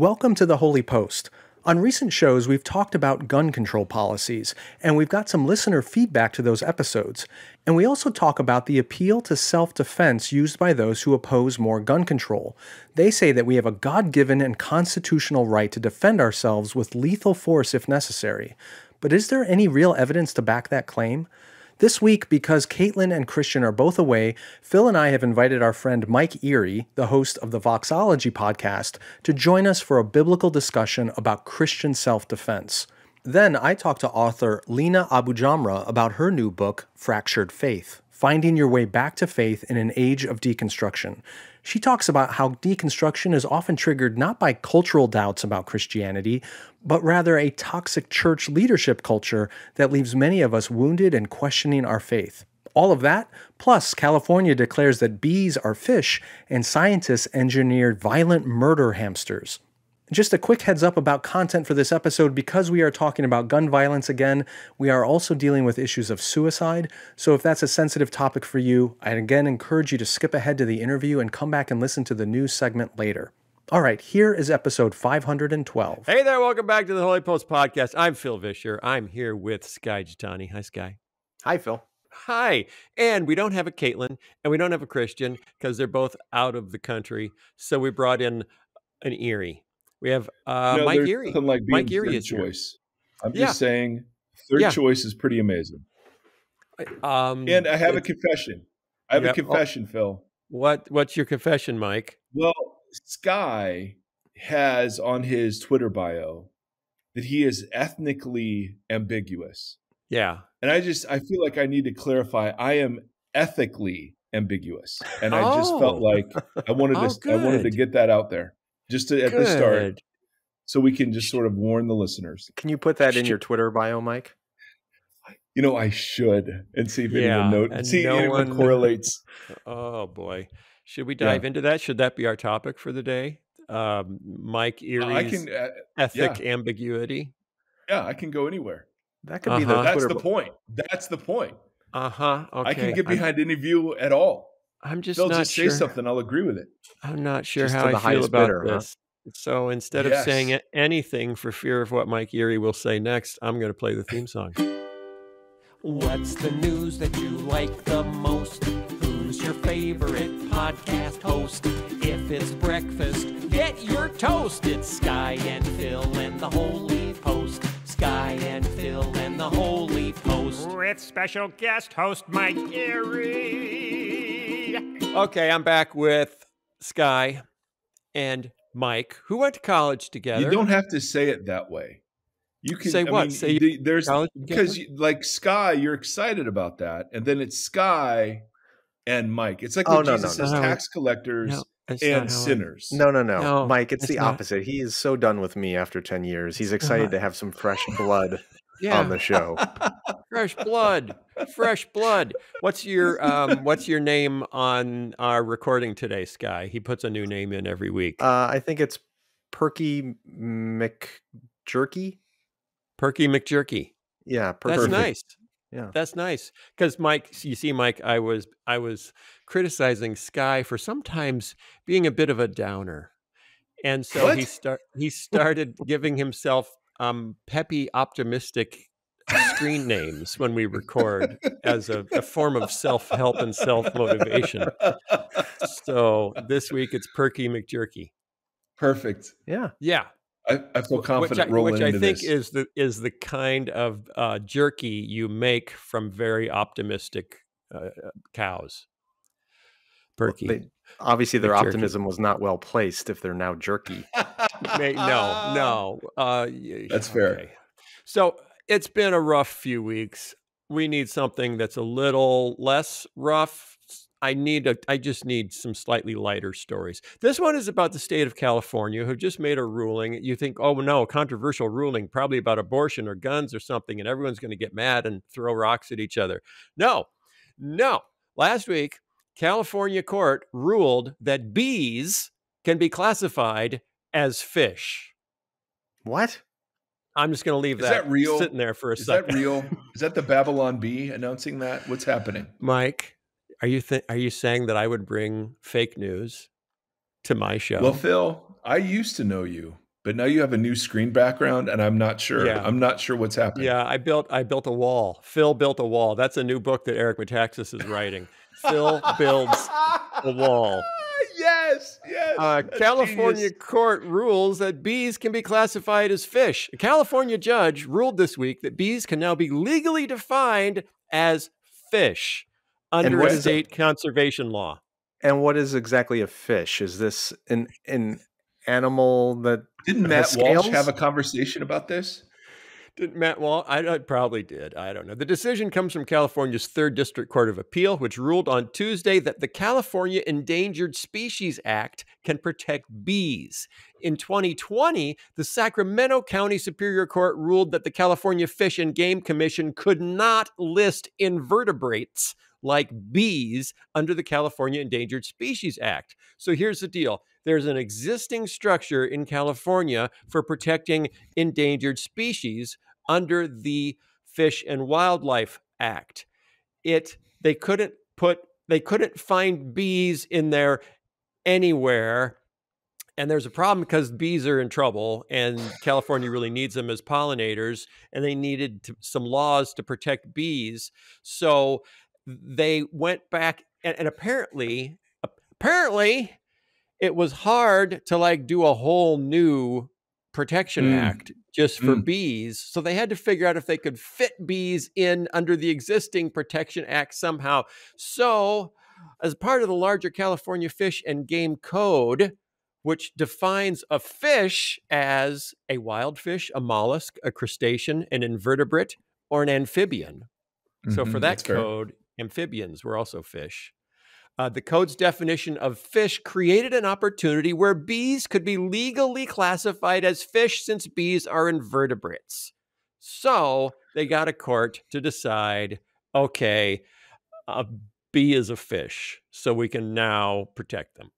Welcome to the Holy Post. On recent shows, we've talked about gun control policies, and we've got some listener feedback to those episodes. And we also talk about the appeal to self defense used by those who oppose more gun control. They say that we have a God given and constitutional right to defend ourselves with lethal force if necessary. But is there any real evidence to back that claim? This week, because Kaitlyn and Christian are both away, Phil and I have invited our friend Mike Erre, the host of the Voxology podcast, to join us for a biblical discussion about Christian self defense. Then I talked to author Lina AbuJamra about her new book, Fractured Faith Finding Your Way Back to Faith in an Age of Deconstruction. She talks about how deconstruction is often triggered not by cultural doubts about Christianity, but rather a toxic church leadership culture that leaves many of us wounded and questioning our faith. All of that, plus California declares that bees are fish and scientists engineered violent murder hamsters. Just a quick heads up about content for this episode because we are talking about gun violence again, we are also dealing with issues of suicide. So if that's a sensitive topic for you, I'd again encourage you to skip ahead to the interview and come back and listen to the news segment later. All right, here is episode 512. Hey there, welcome back to the Holy Post podcast. I'm Phil Vischer. I'm here with Skye Jethani. Hi, Skye. Hi, Phil. Hi. And we don't have a Kaitlyn and we don't have a Christian because they're both out of the country. So we brought in an Erre. We have uh, no, Mike Erre. Like Mike third is choice. Here. I'm just saying, third yeah. choice is pretty amazing. Um, and I have a confession. I have yeah. a confession, oh, Phil. What What's your confession, Mike? Well, Skye has on his Twitter bio that he is ethnically ambiguous. Yeah. And I just I feel like I need to clarify I am ethically ambiguous. And I just felt Oh. like I wanted Oh, to I wanted to get that out there just to, at the start so we can just sort of warn the listeners. Can you put that in your Twitter bio, Mike? You know, I should and see if Yeah, anyone knows. and See no anyone one- correlates. Oh boy, should we Yeah. dive into that? Should that be our topic for the day? Um, Mike Erre's I can, uh, ethic ambiguity. yeah, I can go anywhere. That could be the Uh-huh. That's Twitter the bio. point. That's the point. Uh huh. Okay. I can get I'm- behind any view at all. I'm, just They'll not just sure. say something. I'll agree with it. I'm not sure Just how I the feel highest about bidder, huh? this. So instead of saying anything for fear of what Mike Erre will say next, I'm going to play the theme song. What's the news that you like the most? Who's your favorite podcast host? If it's breakfast, get your toast. It's Skye and Phil and the Holy Post. Skye and Phil and the Holy Post. With special guest host Mike Erre. Okay, I'm back with Skye and Mike, who went to college together. You don't have to say it that way. You can Say I what? mean, Say you the- there's because you, like Skye, you're excited about that, and then it's Skye and Mike. It's like Oh, when no, no, Jesus no. says No, tax collectors No, that's and how I- sinners. No, no, no, No, Mike, it's it's the not. opposite. He is so done with me after 10 years. He's excited Uh-huh. to have some fresh blood yeah. on the show. fresh blood fresh blood what's your um what's your name on our recording today skye he puts a new name in every week Uh, I think it's Perky McJerky. perky mcjerky Yeah, Perky. that's Perfect. nice Yeah. that's nice because mike you see mike i was i was criticizing skye for sometimes being a bit of a downer and so he What? start he started giving himself um peppy optimistic screen names when we record as a, a form of self-help and self-motivation so this week it's perky mcjerky Perfect. Yeah. yeah I, I feel confident which I, rolling which I into think this. is the is the kind of uh, jerky you make from very optimistic uh, uh, cows. Well, Perky. they- obviously, their McJerky. optimism was not well placed if they're now jerky. No, no. Uh, y- That's fair. okay. So it's been a rough few weeks. We need something that's a little less rough. I need a. I just need some slightly lighter stories. This one is about the state of California, who just made a ruling. You think, oh no, a controversial ruling, probably about abortion or guns or something, and everyone's going to get mad and throw rocks at each other. No, no. Last week, California court ruled that bees can be classified as fish. What? I'm just going to leave Is that, that real? sitting there for a Is that real? Is that the Babylon Bee announcing that? What's happening? Mike, are you th- are you saying that I would bring fake news to my show? Well, Phil, I used to know you but now you have a new screen background, and I'm not sure. Yeah. I'm not sure what's happening. Yeah, I built I built a wall. Phil built a wall. That's a new book that Eric Metaxas is writing. Phil builds a wall. Yes, yes. Uh, California genius. court rules that bees can be classified as fish. A California judge ruled this week that bees can now be legally defined as fish under what a state conservation law. And what is exactly a fish? Is this an an animal that Didn't Matt Walsh have a conversation about this? Did Matt Wall? I, I probably did. I don't know. The decision comes from California's Third District Court of Appeal, which ruled on Tuesday that the California Endangered Species Act can protect bees. In 2020, the Sacramento County Superior Court ruled that the California Fish and Game Commission could not list invertebrates like bees under the California Endangered Species Act. So here's the deal there's an existing structure in California for protecting endangered species under the Fish and Wildlife Act. It they couldn't put they couldn't find bees in there anywhere. And there's a problem because bees are in trouble, and California really needs them as pollinators, and they needed to, some laws to protect bees. So they went back, and, and apparently, apparently, it was hard to like do a whole new protection Mm. act just for Mm. bees. So they had to figure out if they could fit bees in under the existing protection act somehow. So, as part of the larger California Fish and Game Code, which defines a fish as a wild fish, a mollusk, a crustacean, an invertebrate, or an amphibian. So for Mhm, that that's fair. code, amphibians were also fish. Uh, the code's definition of fish created an opportunity where bees could be legally classified as fish since bees are invertebrates. So they got a court to decide okay, a bee is a fish, so we can now protect them.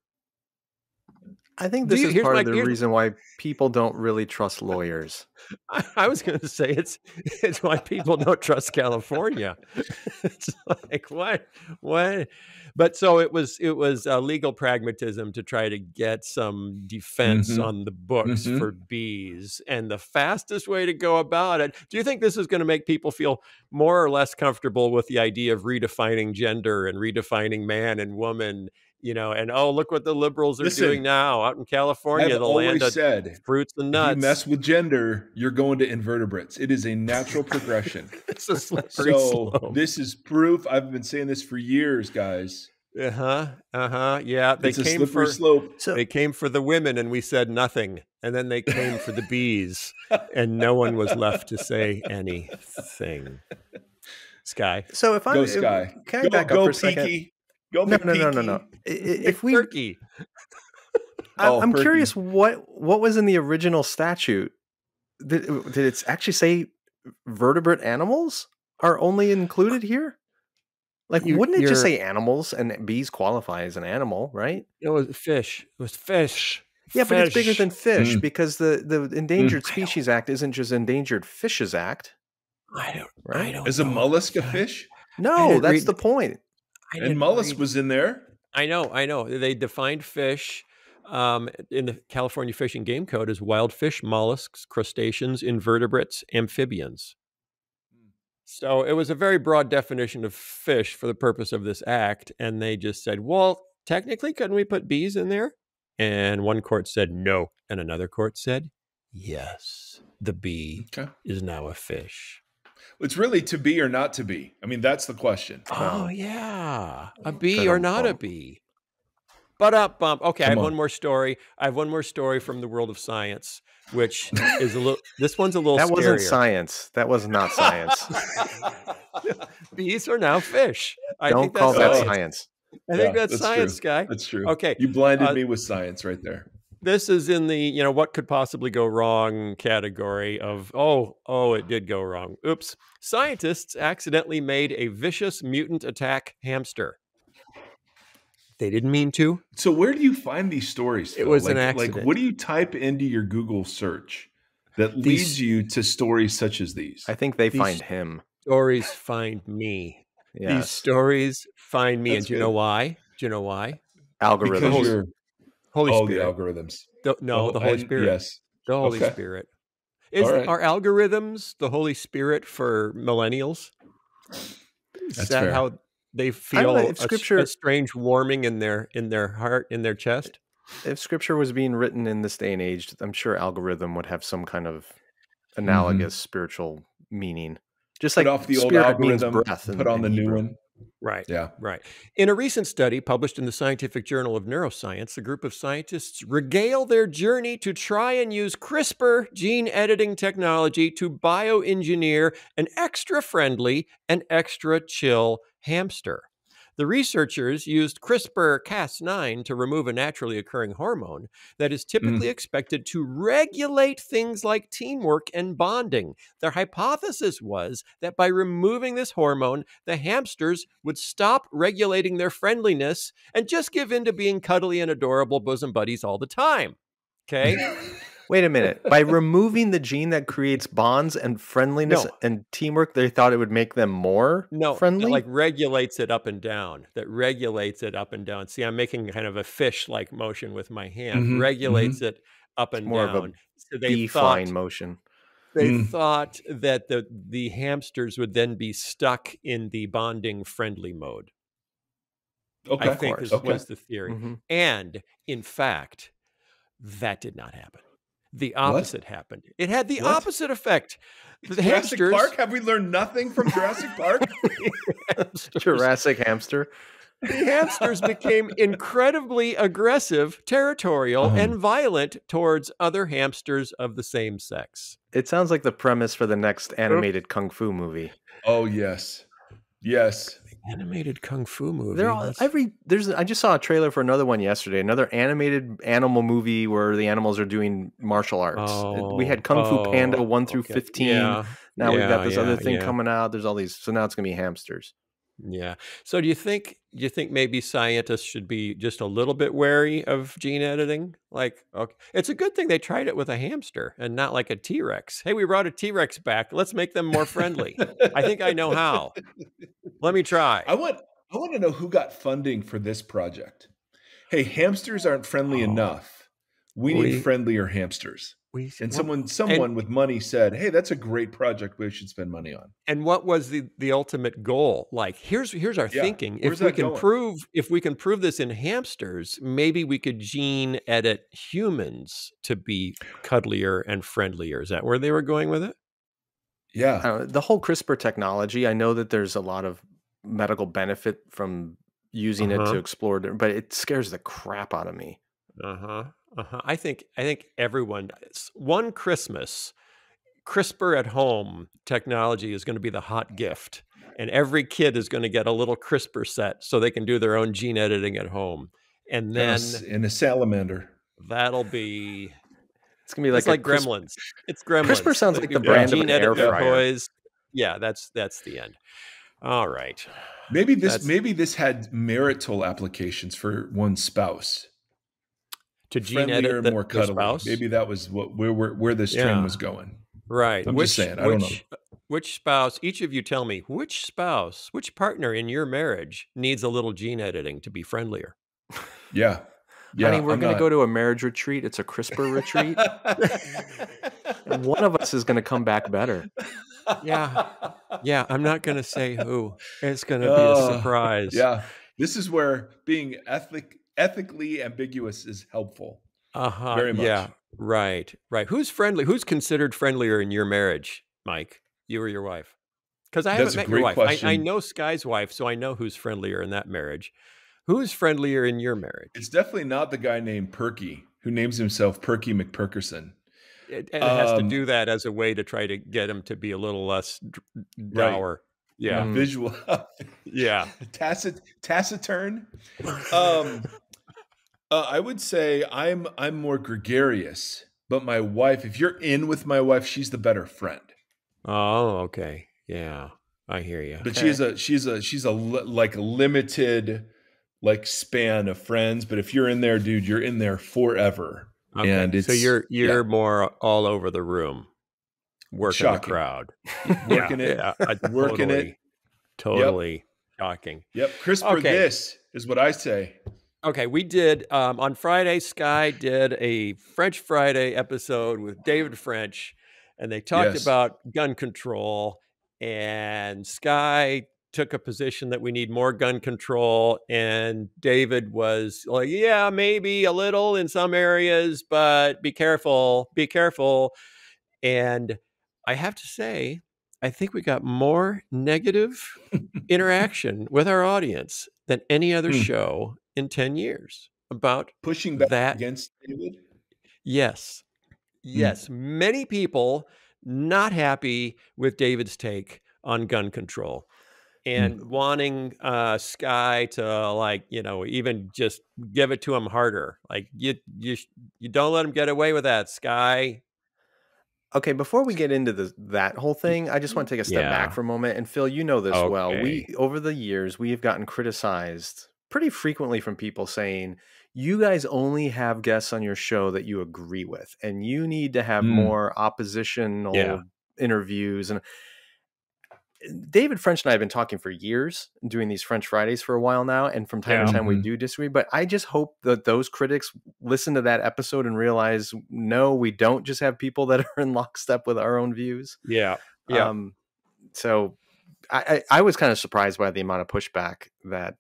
I think this you- is part of the reason why people don't really trust lawyers. I, I was going to say it's it's why people don't trust California. it's like what what, but so it was it was uh, legal pragmatism to try to get some defense Mhm. on the books Mhm. for bees, and the fastest way to go about it. Do you think this is going to make people feel more or less comfortable with the idea of redefining gender and redefining man and woman? You know, and oh, look what the liberals are Listen, doing now out in California, I've the land always of said, fruits and if nuts. you mess with gender, you're going to invertebrates. It is a natural progression. it's a slippery so slope. this is proof. I've been saying this for years, guys. Uh huh. Uh huh. Yeah, they it's a came slippery for slope. They came for the women, and we said nothing. And then they came for the bees, and no one was left to say anything. Skye, so if I Go if- Skye. can I Go, back go up for a second? Peaky. Go No, no, no, no, no. I- i- If we, turkey. I, Oh, I'm Perky. curious what what was in the original statute. Did, did it actually say vertebrate animals are only included here? Like, You- wouldn't it just say animals and bees qualify as an animal, right? It was fish. It was fish. Yeah, but it's bigger than fish Mm. because the the Endangered Species Act isn't just Endangered Fishes Act. I don't. I Right? don't. Is a mollusk a fish? No, that's read- the point. And mollusk was in there. I know, I know. They defined fish um, in the California Fish and Game Code as wild fish, mollusks, crustaceans, invertebrates, amphibians. So it was a very broad definition of fish for the purpose of this act. And they just said, well, technically, couldn't we put bees in there? And one court said no. And another court said, yes, the bee Okay. is now a fish. It's really to be or not to be. I mean, that's the question. Oh, yeah. A bee But, or um, not a bump. bee. But up bump. Okay, I have on. one more story. I have one more story from the world of science, which is a little. This one's a little. That wasn't science. That was not science. Bees are now fish. I Don't think call that's that science. science. I think Yeah, that's, that's science, true. guy. That's true. Okay, You blinded uh, me with science right there. This is in the you know what could possibly go wrong category of oh oh it did go wrong. Oops. Scientists accidentally made a vicious mutant attack hamster. They didn't mean to. So where do you find these stories? It was like, an Like, accident. what do you type into your Google search that These- leads you to stories such as these? I think they These- find him. Stories find me. These Yes. stories find me, That's and do you know why? Do you know why? because Algorithms. Holy oh Spirit. the algorithms. The- no, Oh, the Holy Spirit. Yes. The Holy Okay. Spirit. Is right. are algorithms the Holy Spirit for millennials? Is That's that fair. how they feel know, a, if s- scripture- a strange warming in their in their heart, in their chest? If scripture was being written in this day and age, I'm sure algorithm would have some kind of mm-hmm. analogous spiritual meaning. Just Put like off the old algorithm, put on the new one. Right. Yeah. Right. In a recent study published in the Scientific Journal of Neuroscience, a group of scientists regale their journey to try and use CRISPR gene editing technology to bioengineer an extra friendly and extra chill hamster. The researchers used CRISPR Cas9 to remove a naturally occurring hormone that is hmm. typically expected to regulate things like teamwork and bonding. Their hypothesis was that by removing this hormone, the hamsters would stop regulating their friendliness and just give in to being cuddly and adorable bosom buddies all the time. Okay? Wait a minute. By removing the gene that creates bonds and friendliness No. and teamwork, they thought it would make them more No, friendly. that, like regulates it up and down. That regulates it up and down. See, I'm making kind of a fish-like motion with my hand. Mhm, Regulates it up and more of down. a so they bee thought flying motion. they Mm. thought that the the hamsters would then be stuck in the bonding friendly mode. Okay. I think course. is, Okay. was the theory. Mhm. And in fact, that did not happen. The opposite happened. It had the What? opposite effect. The Jurassic hamsters, Park? Have we learned nothing from Jurassic Park? hamsters- Jurassic hamster. the hamsters became incredibly aggressive, territorial, Um. and violent towards other hamsters of the same sex. It sounds like the premise for the next animated kung fu movie. oh yes, yes. Animated kung fu movie. They're all That's- every there's I just saw a trailer for another one yesterday, another animated animal movie where the animals are doing martial arts. It- we had Kung Fu Oh, Panda 1 through okay. 15. Yeah, Now we've got yeah, this other thing yeah. coming out. There's all these so now it's going to be hamsters. Yeah. So do you think do you think maybe scientists should be just a little bit wary of gene editing? Like, okay, it's a good thing they tried it with a hamster and not like a T-Rex. Hey, we brought a T-Rex back. Let's make them more friendly. I think I know how. Let me try. I want I want to know who got funding for this project. Hey, hamsters aren't friendly Oh. enough. We need friendlier hamsters. We, And what- someone someone with money said, "Hey, that's a great project we should spend money on." and what was the the ultimate goal? Like, here's here's our Yeah, thinking. where's If we can going? prove if we can prove this in hamsters, maybe we could gene edit humans to be cuddlier and friendlier. Is that where they were going with it? Yeah. Uh, the whole CRISPR technology, I know that there's a lot of medical benefit from using it Uh-huh. to explore, but it scares the crap out of me. Uh huh. Uh huh. I think I think everyone s- one Christmas, CRISPR at home technology is going to be the hot gift, and every kid is going to get a little CRISPR set so they can do their own gene editing at home, and And a then s- and a salamander. that'll be It's going to be like it's like a crisp- Gremlins. It's Gremlins. CRISPR sounds like the put brand of gene an air edit fryer. toys. Yeah, that's that's the end. All right. Maybe this That's- maybe this had marital applications for one spouse. To gene Friendlier edit the, more the cuddly. spouse. Maybe that was what where where, where this train Yeah. was going. Right. I'm which, just saying, I don't know. which, Which spouse, each of you tell me, which spouse, which partner in your marriage needs a little gene editing to be friendlier? Yeah. Yeah. Honey, we're going to go to a marriage retreat. It's a CRISPR retreat. and one of us is going to come back better. Yeah. Yeah, I'm not going to say who. It's going to be Oh, a surprise. Yeah. This is where being ethic ethically ambiguous is helpful. Uh-huh. Very much. Yeah. Right. Right. Who's friendly? Who's considered friendlier in your marriage, Mike? You or your wife? Because I That's haven't met your wife. I, I know Skye's wife, so I know who's friendlier in that marriage. Who's friendlier in your marriage? It's definitely not the guy named Perky who names himself Perky McPerkerson. It, and it has to Um, do that as a way to try to get him to be a little less dr- dour. Yeah. Mm. Visual Yeah. tacit taciturn. Um uh, I would say I'm I'm more gregarious, but my wife, if you're in with my wife, she's the better friend. Oh, okay. Yeah. I hear you. But she's a she's a she's a li- like limited like span of friends, but if you're in there, dude, you're in there forever. Okay. and so you're you're more all over the room, working the crowd, Working yeah, it, yeah, I working totally, it. totally shocking. Yep, CRISPR Okay. this is what I say. Okay, we did um, on Friday. Skye did a French Friday episode with David French, and they talked Yes. about gun control. And Skye took a position that we need more gun control, and David was like, "Yeah, maybe a little in some areas, but be careful, be careful." And I have to say, I think we got more negative interaction with our audience than any other Hmm. show in 10 years about Pushing back That- against David. yes mm. yes many people not happy with david's take on gun control mm. and wanting uh skye to like you know even just give it to him harder like you you you don't let him get away with that skye Okay, before we get into the, that whole mm. thing, I just want to take a step Yeah. back for a moment. And Phil, you know this well. We over the years we have gotten criticized pretty frequently from people saying you guys only have guests on your show that you agree with, and you need to have Mm. more oppositional Yeah. interviews. And David French and I have been talking for years, doing these French Fridays for a while now, and from time to time we Mhm. do disagree. But I just hope that those critics listen to that episode and realize, no, we don't just have people that are in lockstep with our own views. yeah yeah Um, so I, I, I was kind of surprised by the amount of pushback that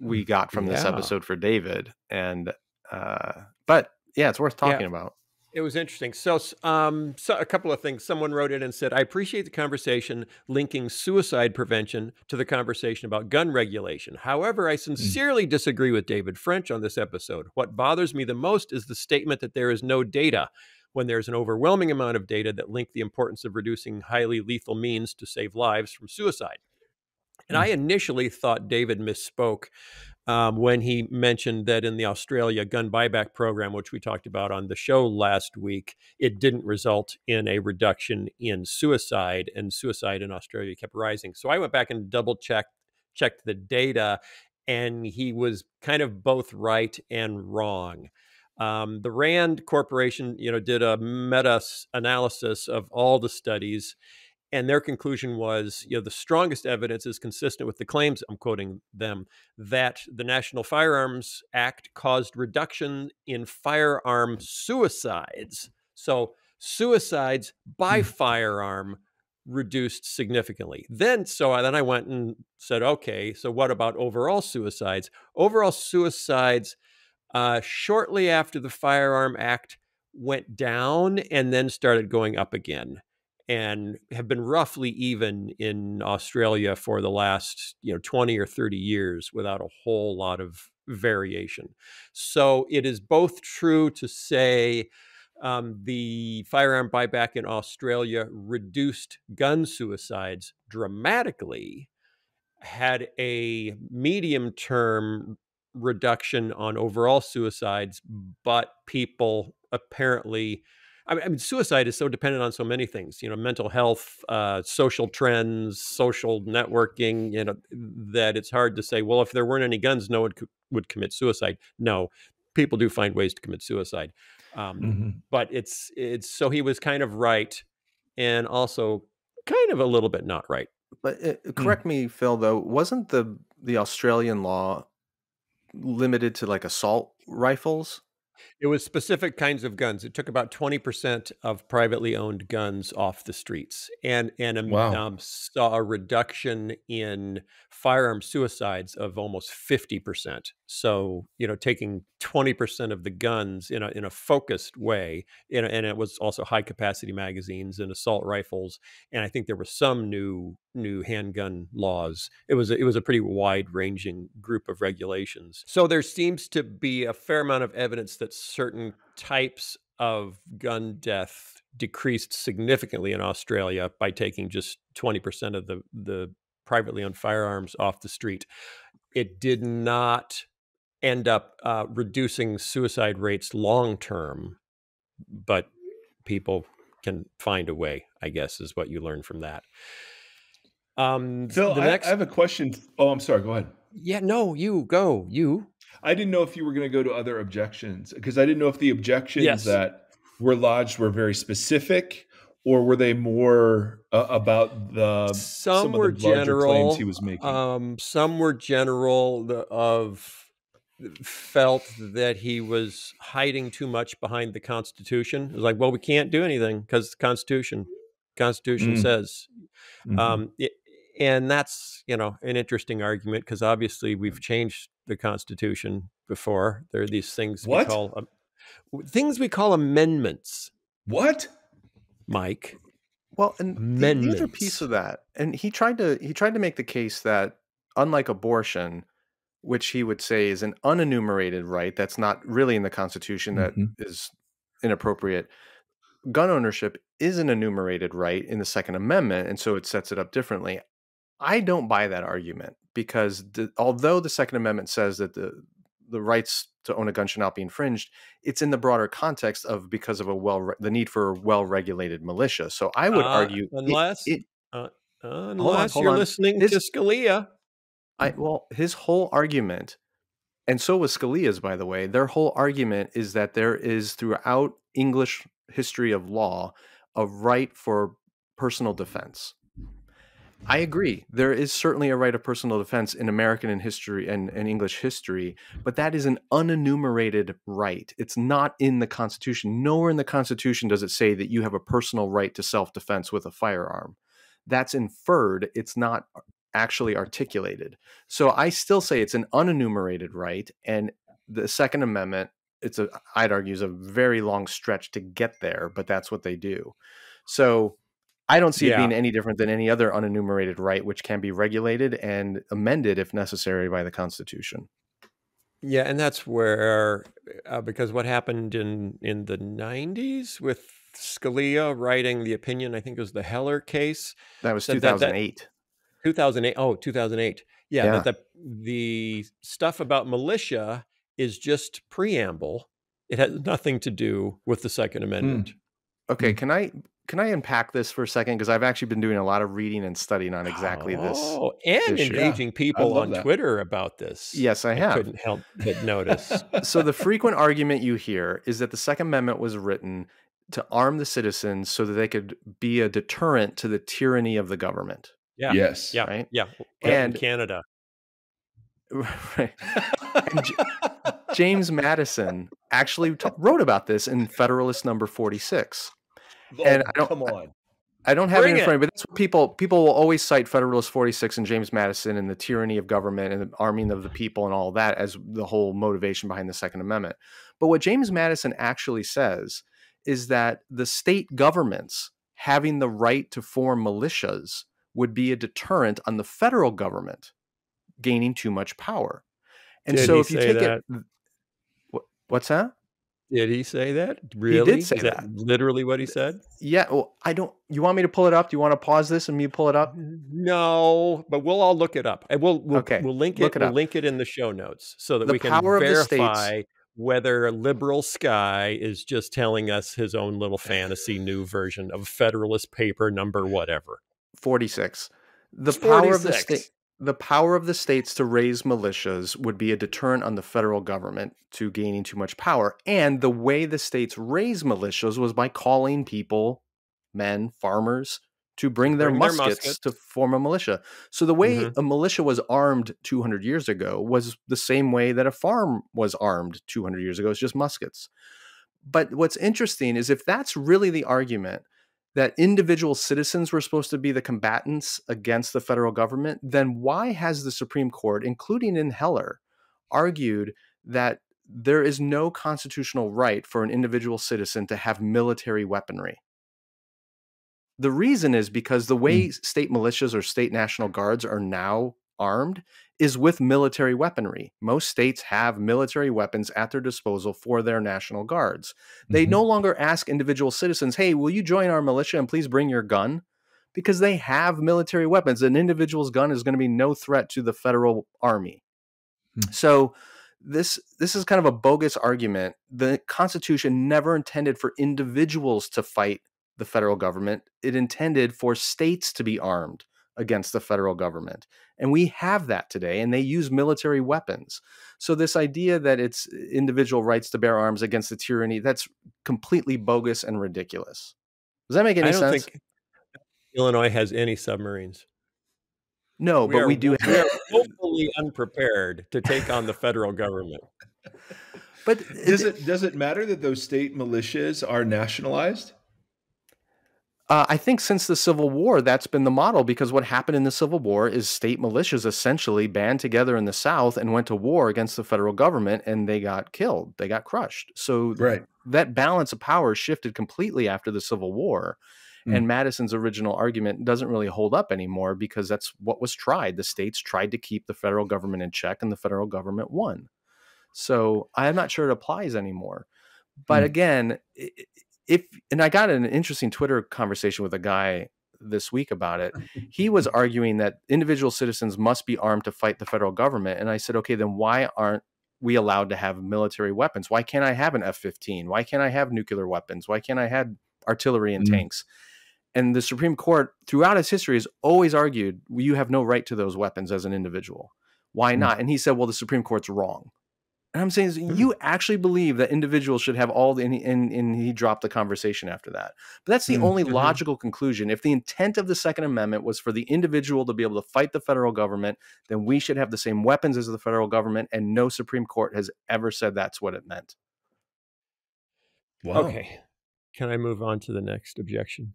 we got from this Yeah. episode for David, and uh, but yeah, it's worth Yeah. talking about. It was interesting. So, um, so a couple of things. Someone wrote in and said, "I appreciate the conversation linking suicide prevention to the conversation about gun regulation. However, I sincerely disagree with David French on this episode. What bothers me the most is the statement that there is no data." When there's an overwhelming amount of data that link the importance of reducing highly lethal means to save lives from suicide. And I initially thought David misspoke um, when he mentioned that in the Australia gun buyback program, which we talked about on the show last week, it didn't result in a reduction in suicide, and suicide in Australia kept rising. So I went back and double checked checked the data, and he was kind of both right and wrong. Um, the Rand Corporation, you know, did a meta analysis of all the studies, and their conclusion was, you know, the strongest evidence is consistent with the claims. I'm quoting them that the National Firearms Act caused reduction in firearm suicides. So suicides by firearm reduced significantly. Then so I, then I went and said, okay, so what about overall suicides? Overall suicides uh, shortly after the Firearm Act went down and then started going up again and have been roughly even in Australia for the last, you know, 20 or 30 years without a whole lot of variation. So it is both true to say um, the firearm buyback in Australia reduced gun suicides dramatically, had a medium term reduction on overall suicides, but people apparently. I mean, I mean, suicide is so dependent on so many things, you know, mental health, uh, social trends, social networking, you know, that it's hard to say, well, if there weren't any guns, no one could, would commit suicide. No, people do find ways to commit suicide. Um, Mhm. but it's it's so he was kind of right and also kind of a little bit not right But uh, correct me, Phil. Though, wasn't the the Australian law limited to like assault rifles? It was specific kinds of guns it took about 20% of privately owned guns off the streets and and um, Wow. um, saw a reduction in firearm suicides of almost 50% so you know taking 20% of the guns in a in a focused way in a, and it was also high capacity magazines and assault rifles and i think there were some new new handgun laws. It was a, it was a pretty wide ranging group of regulations. So there seems to be a fair amount of evidence that certain types of gun death decreased significantly in australia by taking just 20% of the the privately owned firearms off the street. It did not end up uh, reducing suicide rates long term but people can find a way i guess is what you learn from that um Phil, the I, next I have a question. Oh, I'm sorry. Go ahead. yeah no you go you I didn't know if you were going to go to other objections because I didn't know if the objections Yes. that were lodged were very specific or were they more uh, about the some, of were general claims he was making. um some were general the, of felt that he was hiding too much behind the Constitution. It was like, well, we can't do anything because the Constitution, Constitution Mm. says. Mhm. Um, it- and that's you know an interesting argument because obviously we've changed the Constitution before. There are these things What? we call um, things we call amendments, what? Mike. Well, and the, the other piece of that, and he tried to he tried to make the case that unlike abortion, which he would say is an unenumerated right that's not really in the Constitution that is Mhm. inappropriate, gun ownership is an enumerated right in the Second Amendment, and so it sets it up differently. I don't buy that argument because the, although the Second Amendment says that the the rights to own a gun should not be infringed, it's in the broader context of because of a well re- the need for a well regulated militia. So I would Uh, argue unless it, uh, unless hold you're on. listening to Scalia. I well, his whole argument, and so was Scalia's, by the way. Their whole argument is that there is throughout English history of law a right for personal defense. I agree. There is certainly a right of personal defense in American and history and, and English history, but that is an unenumerated right. It's not in the Constitution. Nowhere in the Constitution does it say that you have a personal right to self defense with a firearm. That's inferred. It's not actually articulated. So I still say it's an unenumerated right, and the Second Amendment. It's a I'd argue is a very long stretch to get there, but that's what they do. So I don't see it being any different than any other unenumerated right, which can be regulated and amended if necessary by the Constitution. Yeah, and that's where uh, because what happened in in the '90s with Scalia writing the opinion, I think it was the Heller case, That was So that- that- 2008. 2008. Oh, 2008. Yeah, Yeah. that the the stuff about militia is just preamble. It has nothing to do with the Second Amendment. Okay, Mm. can I can I unpack this for a second? Because I've actually been doing a lot of reading and studying on exactly this. Oh, and issue. engaging people on that. Twitter about this. Yes, I have. couldn't help but notice. so the frequent argument you hear is that the Second Amendment was written to arm the citizens so that they could be a deterrent to the tyranny of the government. Yeah. Yes. Yeah, Right? yeah. And- in Canada. right. And James Madison actually t- wrote about this in Federalist Number Forty Six. Oh, And I don't- come on. I don't have Bring it in front of me, but that's what people people will always cite Federalist 46 and James Madison and the tyranny of government and the arming of the people and all that as the whole motivation behind the Second Amendment. But what James Madison actually says is that the state governments having the right to form militias would be a deterrent on the federal government gaining too much power. And Did so he if you say take it what's that? Did he say that? Really? He did say Is that. literally what he said? Yeah, well, I don't you want me to pull it up? Do you want to pause this and me pull it up? No, but we'll all look it up. And we'll we'll, Okay, we'll link it, look it we'll up. link it in the show notes so that The we can power of the states- verify whether liberal Skye is just telling us his own little fantasy new version of Federalist paper number whatever. 46 the power of the 46. state the power of the states to raise militias would be a deterrent on the federal government to gaining too much power and the way the states raise militias was by calling people men farmers to bring their, Bring their muskets, muskets. to form a militia so the way Mhm. a militia was armed 200 years ago was the same way that a farm was armed 200 years ago it's just muskets but what's interesting is if that's really the argument that individual citizens were supposed to be the combatants against the federal government, then why has the Supreme Court, including in Heller, argued that there is no constitutional right for an individual citizen to have military weaponry? The reason is because the way hmm. state militias or state national guards are now armed is with military weaponry. Most states have military weapons at their disposal for their national guards. They Mhm. no longer ask individual citizens, hey, will you join our militia and please bring your gun? Because they have military weapons. An individual's gun is going to be no threat to the federal army. Hmm. So this this is kind of a bogus argument. The Constitution never intended for individuals to fight the federal government. It intended for states to be armed against the federal government. And we have that today, and they use military weapons. So, this idea that it's uh, individual rights to bear arms against the tyranny, that's completely bogus and ridiculous. Does that make any I don't sense? think Illinois has any submarines. No, We but are, we do we have. are woefully unprepared to take on the federal government. But Does it does it matter that those state militias are nationalized? Uh, I think since the Civil War, that's been the model because what happened in the Civil War is state militias essentially band together in the South and went to war against the federal government and they got killed. They got crushed. So Right. that balance of power shifted completely after the Civil War. Mm. And Madison's original argument doesn't really hold up anymore because that's what was tried. The states tried to keep the federal government in check and the federal government won. So I'm not sure it applies anymore. But Mm. again, i- i- if and I got an interesting Twitter conversation with a guy this week about it. He was arguing that individual citizens must be armed to fight the federal government. And I said, okay, then why aren't we allowed to have military weapons? Why can't I have an F 15? Why can't I have nuclear weapons? Why can't I have artillery and Mm. tanks? And the Supreme Court, throughout its history, has always argued you have no right to those weapons as an individual. Why Mm. not? And he said, well, the Supreme Court's wrong. And I'm saying, is you actually believe that individuals should have all the, and, he- and, and he dropped the conversation after that. But that's the Mm. only Mhm. logical conclusion. If the intent of the Second Amendment was for the individual to be able to fight the federal government, then we should have the same weapons as the federal government. And no Supreme Court has ever said that's what it meant. Wow. Okay. Can I move on to the next objection?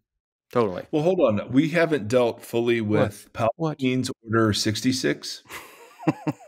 Totally. Well, hold on. We haven't dealt fully with What? Palpatine's Order 66.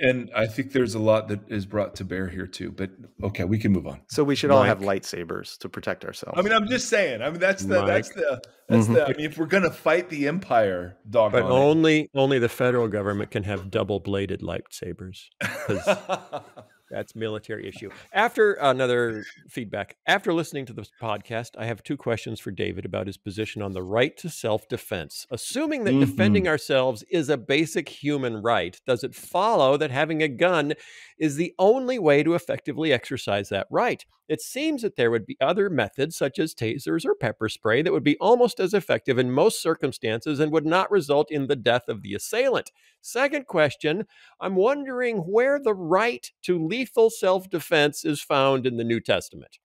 and I think there's a lot that is brought to bear here too. But okay, we can move on. So we should all have lightsabers to protect ourselves. I mean, I'm just saying. I mean, that's the that's the that's Mhm. the. I mean, if we're gonna fight the Empire, dog But only only the federal government can have double bladed lightsabers. That's military issue. After another feedback, after listening to this podcast, I have two questions for David about his position on the right to self-defense. Assuming that defending mm-hmm. ourselves is a basic human right, does it follow that having a gun is the only way to effectively exercise that right? It seems that there would be other methods such as tasers or pepper spray that would be almost as effective in most circumstances and would not result in the death of the assailant. Second question, I'm wondering where the right to lethal self defense is found in the New Testament.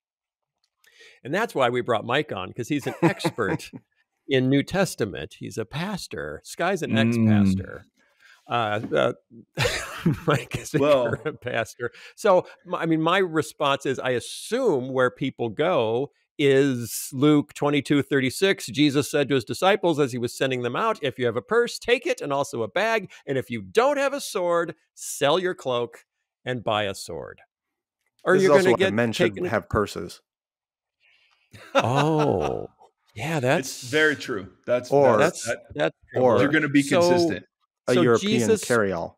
And that's why we brought Mike on, because he's an expert in New Testament. He's a pastor. Skye's an ex pastor. Uh, uh, Mike is a Well- pastor. So, I mean, my response is I assume where people go is Luke 22 36. Jesus said to his disciples as he was sending them out, If you have a purse, take it and also a bag. And if you don't have a sword, sell your cloak and buy a sword. Or this you're going to get men should taken. have purses. oh, yeah, that's it's very true. That's Or- That's that- that's or- you're going to be So- consistent. A So European Jesus- carryall.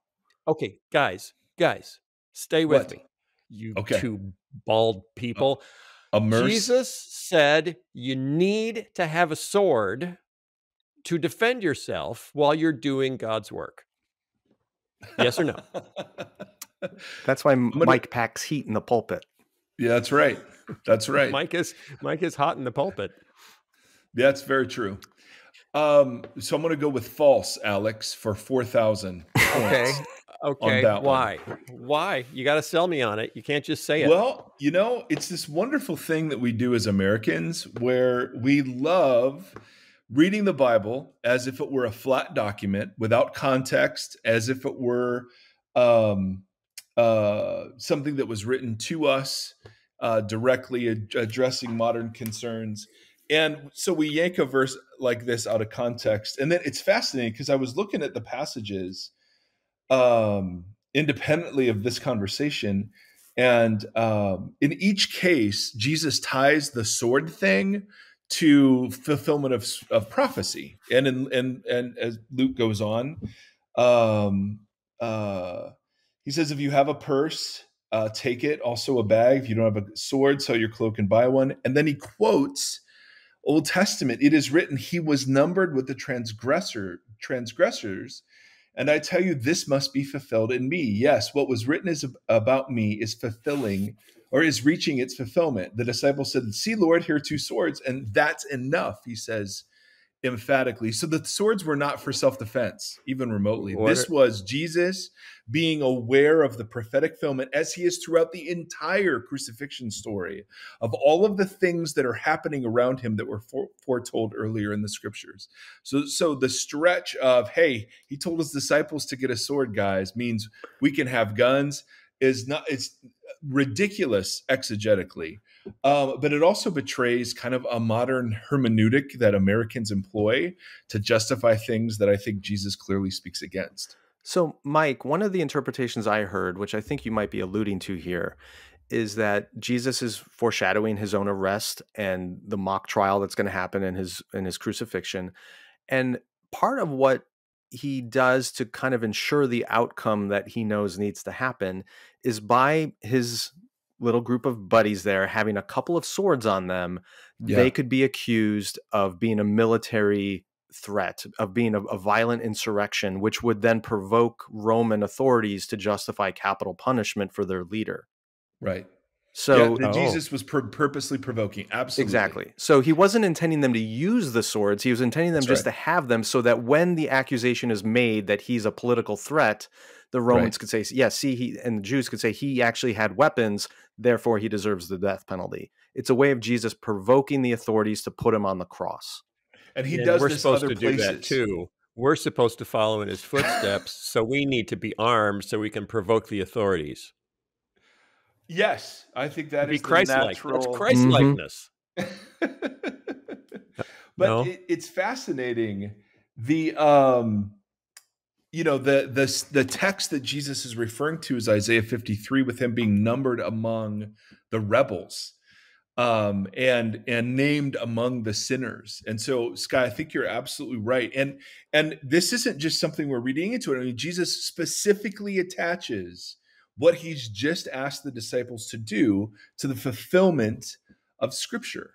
Okay, guys, guys, stay with What? me. You Okay. two bald people. Immerse. Jesus said you need to have a sword to defend yourself while you're doing God's work. Yes or no? That's why gonna- Mike packs heat in the pulpit. yeah, that's right. That's right. Mike is Mike is hot in the pulpit. That's very true. Um, so I'm going to go with false, Alex, for four thousand Okay. points. Okay. that one. Why? Why? You got to sell me on it. You can't just say it. Well, you know, it's this wonderful thing that we do as Americans where we love reading the Bible as if it were a flat document without context, as if it were um, uh, something that was written to us uh, directly ad- addressing modern concerns. And so we yank a verse like this out of context. And then it's fascinating because I was looking at the passages um, independently of this conversation. And um, in each case, Jesus ties the sword thing to fulfillment of, of prophecy. And in, and and as Luke goes on, um, uh, he says, "If you have a purse, uh, take it. Also a bag. If you don't have a sword, sell your cloak and buy one." And then he quotes Old Testament. It is written, "He was numbered with the transgressor transgressors." And I tell you, this must be fulfilled in me. Yes, what was written is about me is fulfilling or is reaching its fulfillment. The disciples said, See, Lord, here are two swords, and that's enough, he says emphatically. So the swords were not for self defense, even remotely. What this was Jesus being aware of the prophetic fulfillment, as he is throughout the entire crucifixion story, of all of the things that are happening around him that were foretold earlier in the scriptures. So, so the stretch of hey, he told his disciples to get a sword, guys, means we can have guns. Is not it's ridiculous exegetically um, but it also betrays kind of a modern hermeneutic that Americans employ to justify things that I think Jesus clearly speaks against. So, Mike, one of the interpretations I heard, which I think you might be alluding to here, is that Jesus is foreshadowing his own arrest and the mock trial that's going to happen in his in his crucifixion. And part of what he does to kind of ensure the outcome that he knows needs to happen is by his little group of buddies there having a couple of swords on them, Yeah. they could be accused of being a military threat, of being a, a violent insurrection, which would then provoke Roman authorities to justify capital punishment for their leader. Right. So yeah, that Oh. Jesus was pur- purposely provoking. Absolutely. Exactly. So he wasn't intending them to use the swords. He was intending them That's just right. to have them so that when the accusation is made that he's a political threat, the Romans Right. could say, yes, see, he, and the Jews could say he actually had weapons, therefore he deserves the death penalty. It's a way of Jesus provoking the authorities to put him on the cross. And he And does we're this supposed other to places do that too. We're supposed to follow in his footsteps, so we need to be armed so we can provoke the authorities. Yes, I think that be is Christ-like. natural. That's Christ-likeness. but No? it, it's fascinating the um you know the the the text that Jesus is referring to is Isaiah 53 with him being numbered among the rebels um and and named among the sinners. And so Skye i think you're absolutely right. And and this isn't just something we're reading into it. I mean jesus specifically attaches what he's just asked the disciples to do to the fulfillment of scripture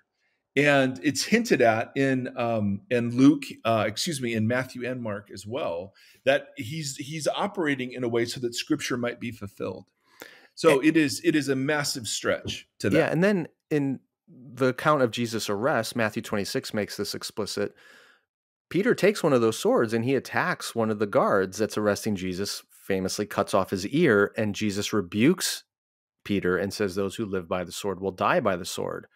and it's hinted at in um in luke uh excuse me in matthew and mark as well that he's he's operating in a way so that scripture might be fulfilled so it is it is a massive stretch to that Yeah, and then in the account of Jesus' arrest, Matthew 26 makes this explicit. Peter takes one of those swords and he attacks one of the guards that's arresting Jesus, famously cuts off his ear, and Jesus rebukes Peter and says, Those who live by the sword will die by the sword.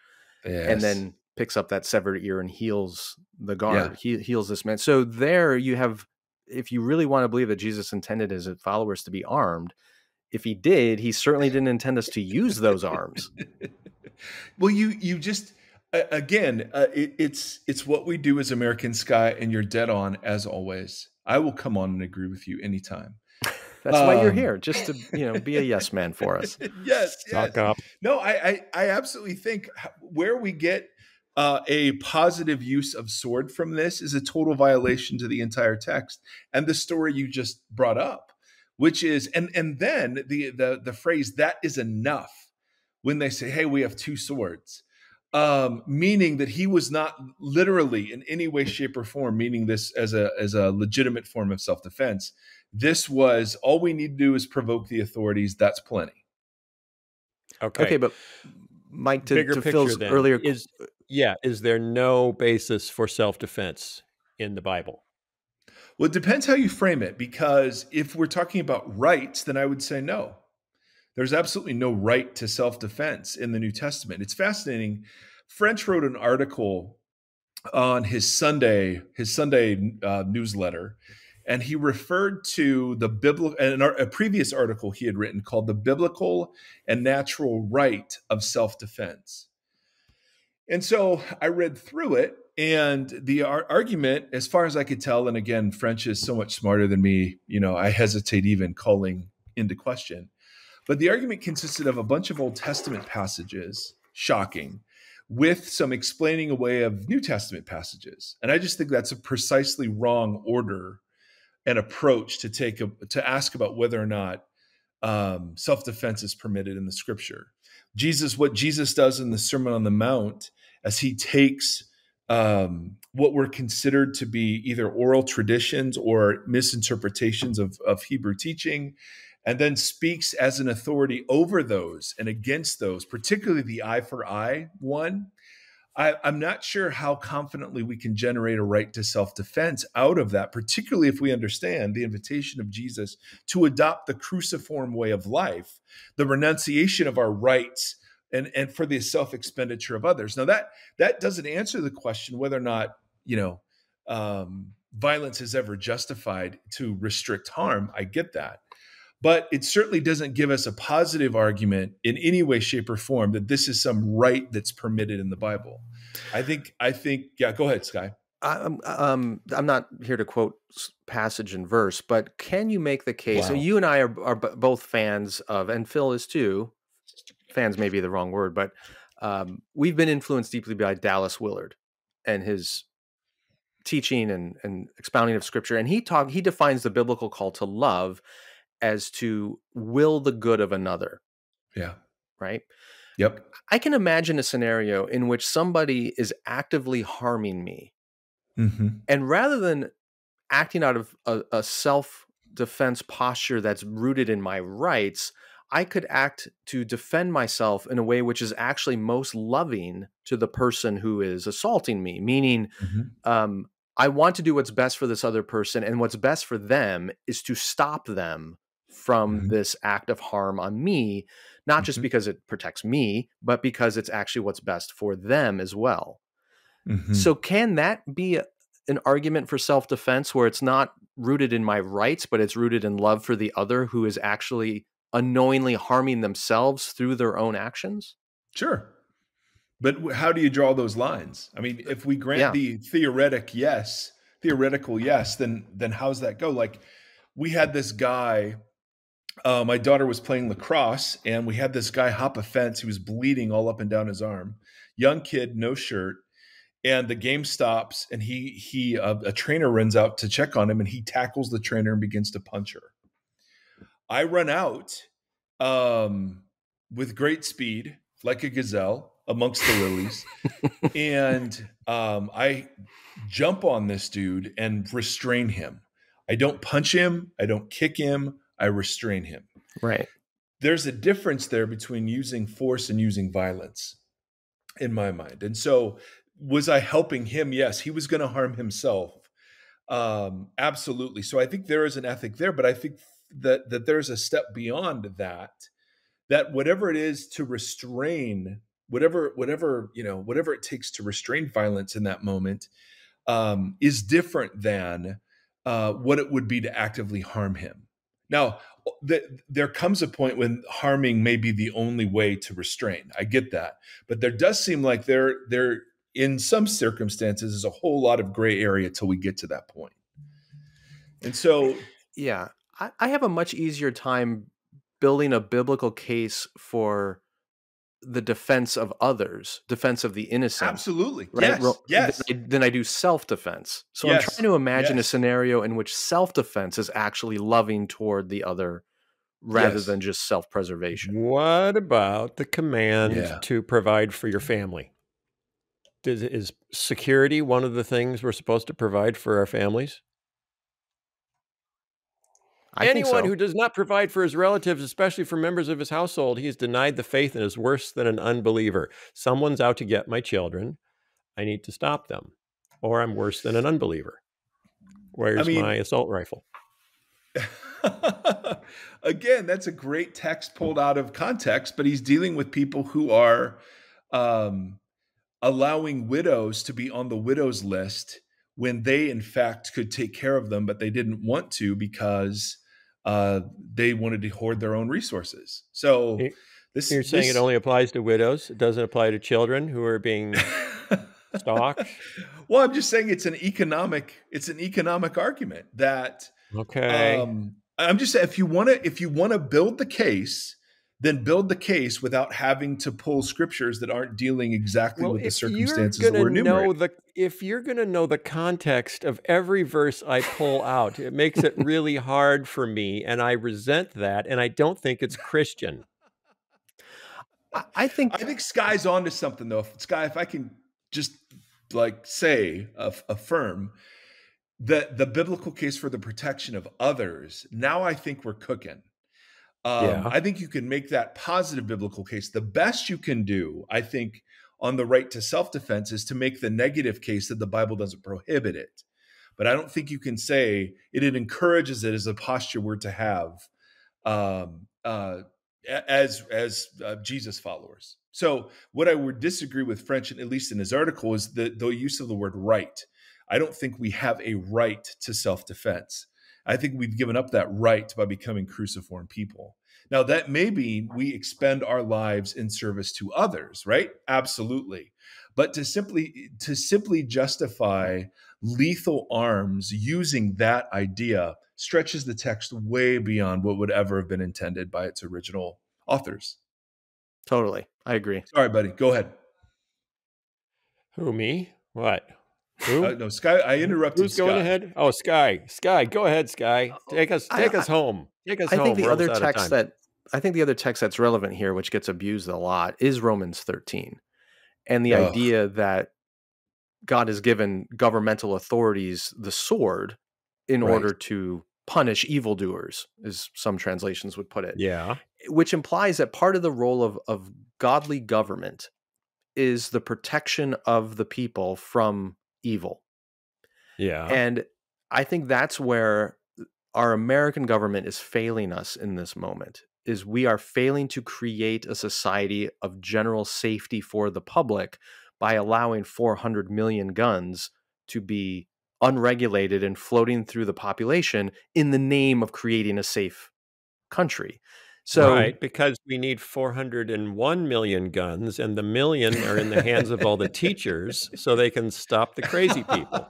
And then picks up that severed ear and heals the guard. He heals this man. So there you have, if you really want to believe that Jesus intended his followers to be armed, if he did, he certainly didn't intend us to use those arms. well you you just again uh, it, it's it's what we do as american Skye and you're dead on as always i will come on and agree with you anytime That's why you're Um, here, just to you know be a yes man for us. yes yes. up. no I, I i absolutely think where we get uh, a positive use of sword from this is a total violation to the entire text. And the story you just brought up which is and and then the the the phrase that is enough when they say hey we have two swords um meaning that he was not literally in any way shape or form meaning this as a as a legitimate form of self-defense this was all we need to do is provoke the authorities. That's plenty. Okay. Okay, but Mike, to, Bigger to picture Phil's then earlier, is yeah, is there no basis for self-defense in the Bible? Well, it depends how you frame it, because if we're talking about rights, then I would say no. There's absolutely no right to self defense in the New Testament. It's fascinating. French wrote an article on his Sunday his Sunday uh, newsletter, and he referred to the biblical and a previous article he had written called "The Biblical and Natural Right of Self Defense." And so I read through it, and the ar- argument, as far as I could tell, and again, French is so much smarter than me, you know, I hesitate even calling into question. But the argument consisted of a bunch of Old Testament passages, shocking, with some explaining away of New Testament passages. And I just think that's a precisely wrong order and approach to take a, to ask about whether or not um, self defense is permitted in the Scripture. Jesus, what Jesus does in the Sermon on the Mount, as he takes um, what were considered to be either oral traditions or misinterpretations of, of Hebrew teaching, and then speaks as an authority over those and against those, particularly the eye for eye one. I, I'm not sure how confidently we can generate a right to self defense out of that, particularly if we understand the invitation of Jesus to adopt the cruciform way of life, the renunciation of our rights, and, and for the self expenditure of others. Now that that doesn't answer the question whether or not you know um, violence is ever justified to restrict harm. I get that, but it certainly doesn't give us a positive argument in any way shape or form that this is some right that's permitted in the bible i think i think yeah go ahead Skye I'm, um, I'm not here to quote passage and verse, but can you make the case? Wow. So you and I are, are both fans of, and Phil is too. Fans may be the wrong word, but um, we've been influenced deeply by Dallas Willard and his teaching and, and expounding of Scripture. And he talk he defines the biblical call to love as to will the good of another. yeah Right? yep I can imagine a scenario in which somebody is actively harming me mm-hmm. and rather than acting out of a, a self defense posture that's rooted in my rights, I could act to defend myself in a way which is actually most loving to the person who is assaulting me. Meaning, Mm-hmm. um, I want to do what's best for this other person, and what's best for them is to stop them from Mhm. this act of harm on me, not just Mhm. because it protects me, but because it's actually what's best for them as well. Mm-hmm. So can that be a, an argument for self-defense where it's not rooted in my rights but it's rooted in love for the other who is actually unknowingly harming themselves through their own actions? Sure. But how do you draw those lines? I mean, if we grant Yeah. the theoretic yes, theoretical yes, then then how's that go? Like we had this guy uh, my daughter was playing lacrosse and we had this guy hop a fence. He was bleeding all up and down his arm. Young kid, no shirt. And the game stops and he he uh, a trainer runs out to check on him and he tackles the trainer and begins to punch her. I run out um, with great speed, like a gazelle amongst the lilies, and um, I jump on this dude and restrain him. I don't punch him. I don't kick him. I restrain him. Right. There's a difference there between using force and using violence, in my mind. And so, was I helping him? Yes, he was going to harm himself. Um, absolutely. So I think there is an ethic there, but I think that that there's a step beyond that. That whatever it is to restrain, whatever whatever you know, whatever it takes to restrain violence in that moment, um, is different than uh, what it would be to actively harm him. Now, th- there comes a point when harming may be the only way to restrain. I get that, but there does seem like there there in some circumstances is a whole lot of gray area till we get to that point. And so, Yeah. I, I have a much easier time building a biblical case for the defense of others, defense of the innocent. absolutely, right? yes, yes, Than I, than I do self defense. So I'm trying to imagine yes. a scenario in which self defense is actually loving toward the other rather Yes. than just self preservation. What about the command Yeah. to provide for your family? Is, is security one of the things we're supposed to provide for our families? I Anyone so. who does not provide for his relatives, especially for members of his household, he is denied the faith and is worse than an unbeliever. Someone's out to get my children. I need to stop them, or I'm worse than an unbeliever. Where's mean- my assault rifle? Again, that's a great text pulled out of context, but he's dealing with people who are um, allowing widows to be on the widows list when they, in fact, could take care of them, but they didn't want to because uh, they wanted to hoard their own resources. So this You're saying this- it only applies to widows. It doesn't apply to children who are being stalked. well, I'm just saying it's an economic it's an economic argument that Okay. Um, I'm just saying if you want to if you want to build the case, then build the case without having to pull scriptures that aren't dealing exactly with the circumstances you're that we're gonna know enumerating. the if you're going to know the context of every verse I pull out, it makes it really hard for me, and I resent that, and I don't think it's Christian. I, I think I think Skye's onto something though. If, Skye, if I can just like say aff- affirm that the biblical case for the protection of others. Now I think we're cooking. Um, Yeah. I think you can make that positive biblical case. The best you can do, I think, on the right to self defense is to make the negative case that the Bible doesn't prohibit it. But I don't think you can say it, it encourages it as a posture we're to have um, uh, as as uh, Jesus followers. So what I would disagree with French, at least in his article, is the, the use of the word right. I don't think we have a right to self defense. I think we've given up that right by becoming cruciform people. Now, that may be we expend our lives in service to others, right? Absolutely. But to simply to simply justify lethal arms using that idea stretches the text way beyond what would ever have been intended by its original authors. Totally. I agree. Sorry, buddy. Go ahead. Who me? What? Who? Uh, no, Skye. I interrupted. Who's going Scott. ahead? Oh, Skye. Skye, go ahead, Skye. Take us. Take I- us home. Take us I home. think the We're other almost out of text that I think the other text that's relevant here, which gets abused a lot, is Romans 13. And the Ugh. idea that God has given governmental authorities the sword in Right. order to punish evildoers, as some translations would put it. Yeah. Which implies that part of the role of, of godly government is the protection of the people from evil. Yeah. And I think that's where our American government is failing us in this moment is we are failing to create a society of general safety for the public by allowing 400 million guns to be unregulated and floating through the population in the name of creating a safe country. So right, because we need 401 million guns, and the million are in the hands of all the teachers, so they can stop the crazy people.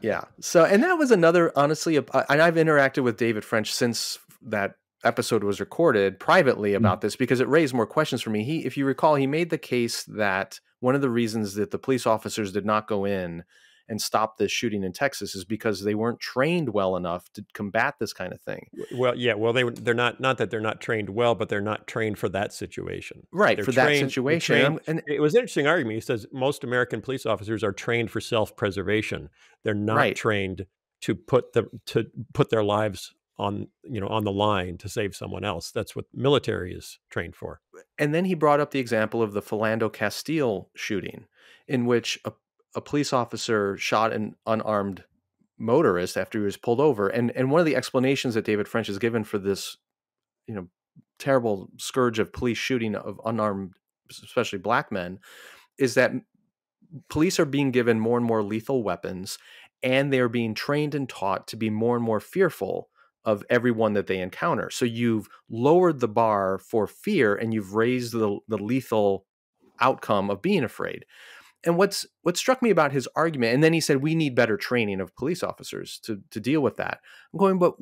Yeah. So, and that was another, honestly, and I've interacted with David French since that episode was recorded privately mm-hmm. about this because it raised more questions for me. He, if you recall, he made the case that one of the reasons that the police officers did not go in and stop this shooting in Texas is because they weren't trained well enough to combat this kind of thing. Well, yeah, well, they they're not not that they're not trained well, but they're not trained for that situation. Right. They're for that trained- they're situation. trained- and It was an interesting argument. He says most American police officers are trained for self-preservation. They're not Right. trained to put the to put their lives on you know on the line to save someone else. That's what military is trained for. And then he brought up the example of the Philando Castile shooting, in which a, a police officer shot an unarmed motorist after he was pulled over. And and one of the explanations that David French has given for this, you know, terrible scourge of police shooting of unarmed, especially black men, is that police are being given more and more lethal weapons, and they are being trained and taught to be more and more fearful of everyone that they encounter. So you've lowered the bar for fear and you've raised the, the lethal outcome of being afraid. And what's what struck me about his argument, and then he said we need better training of police officers to to deal with that. I'm going, but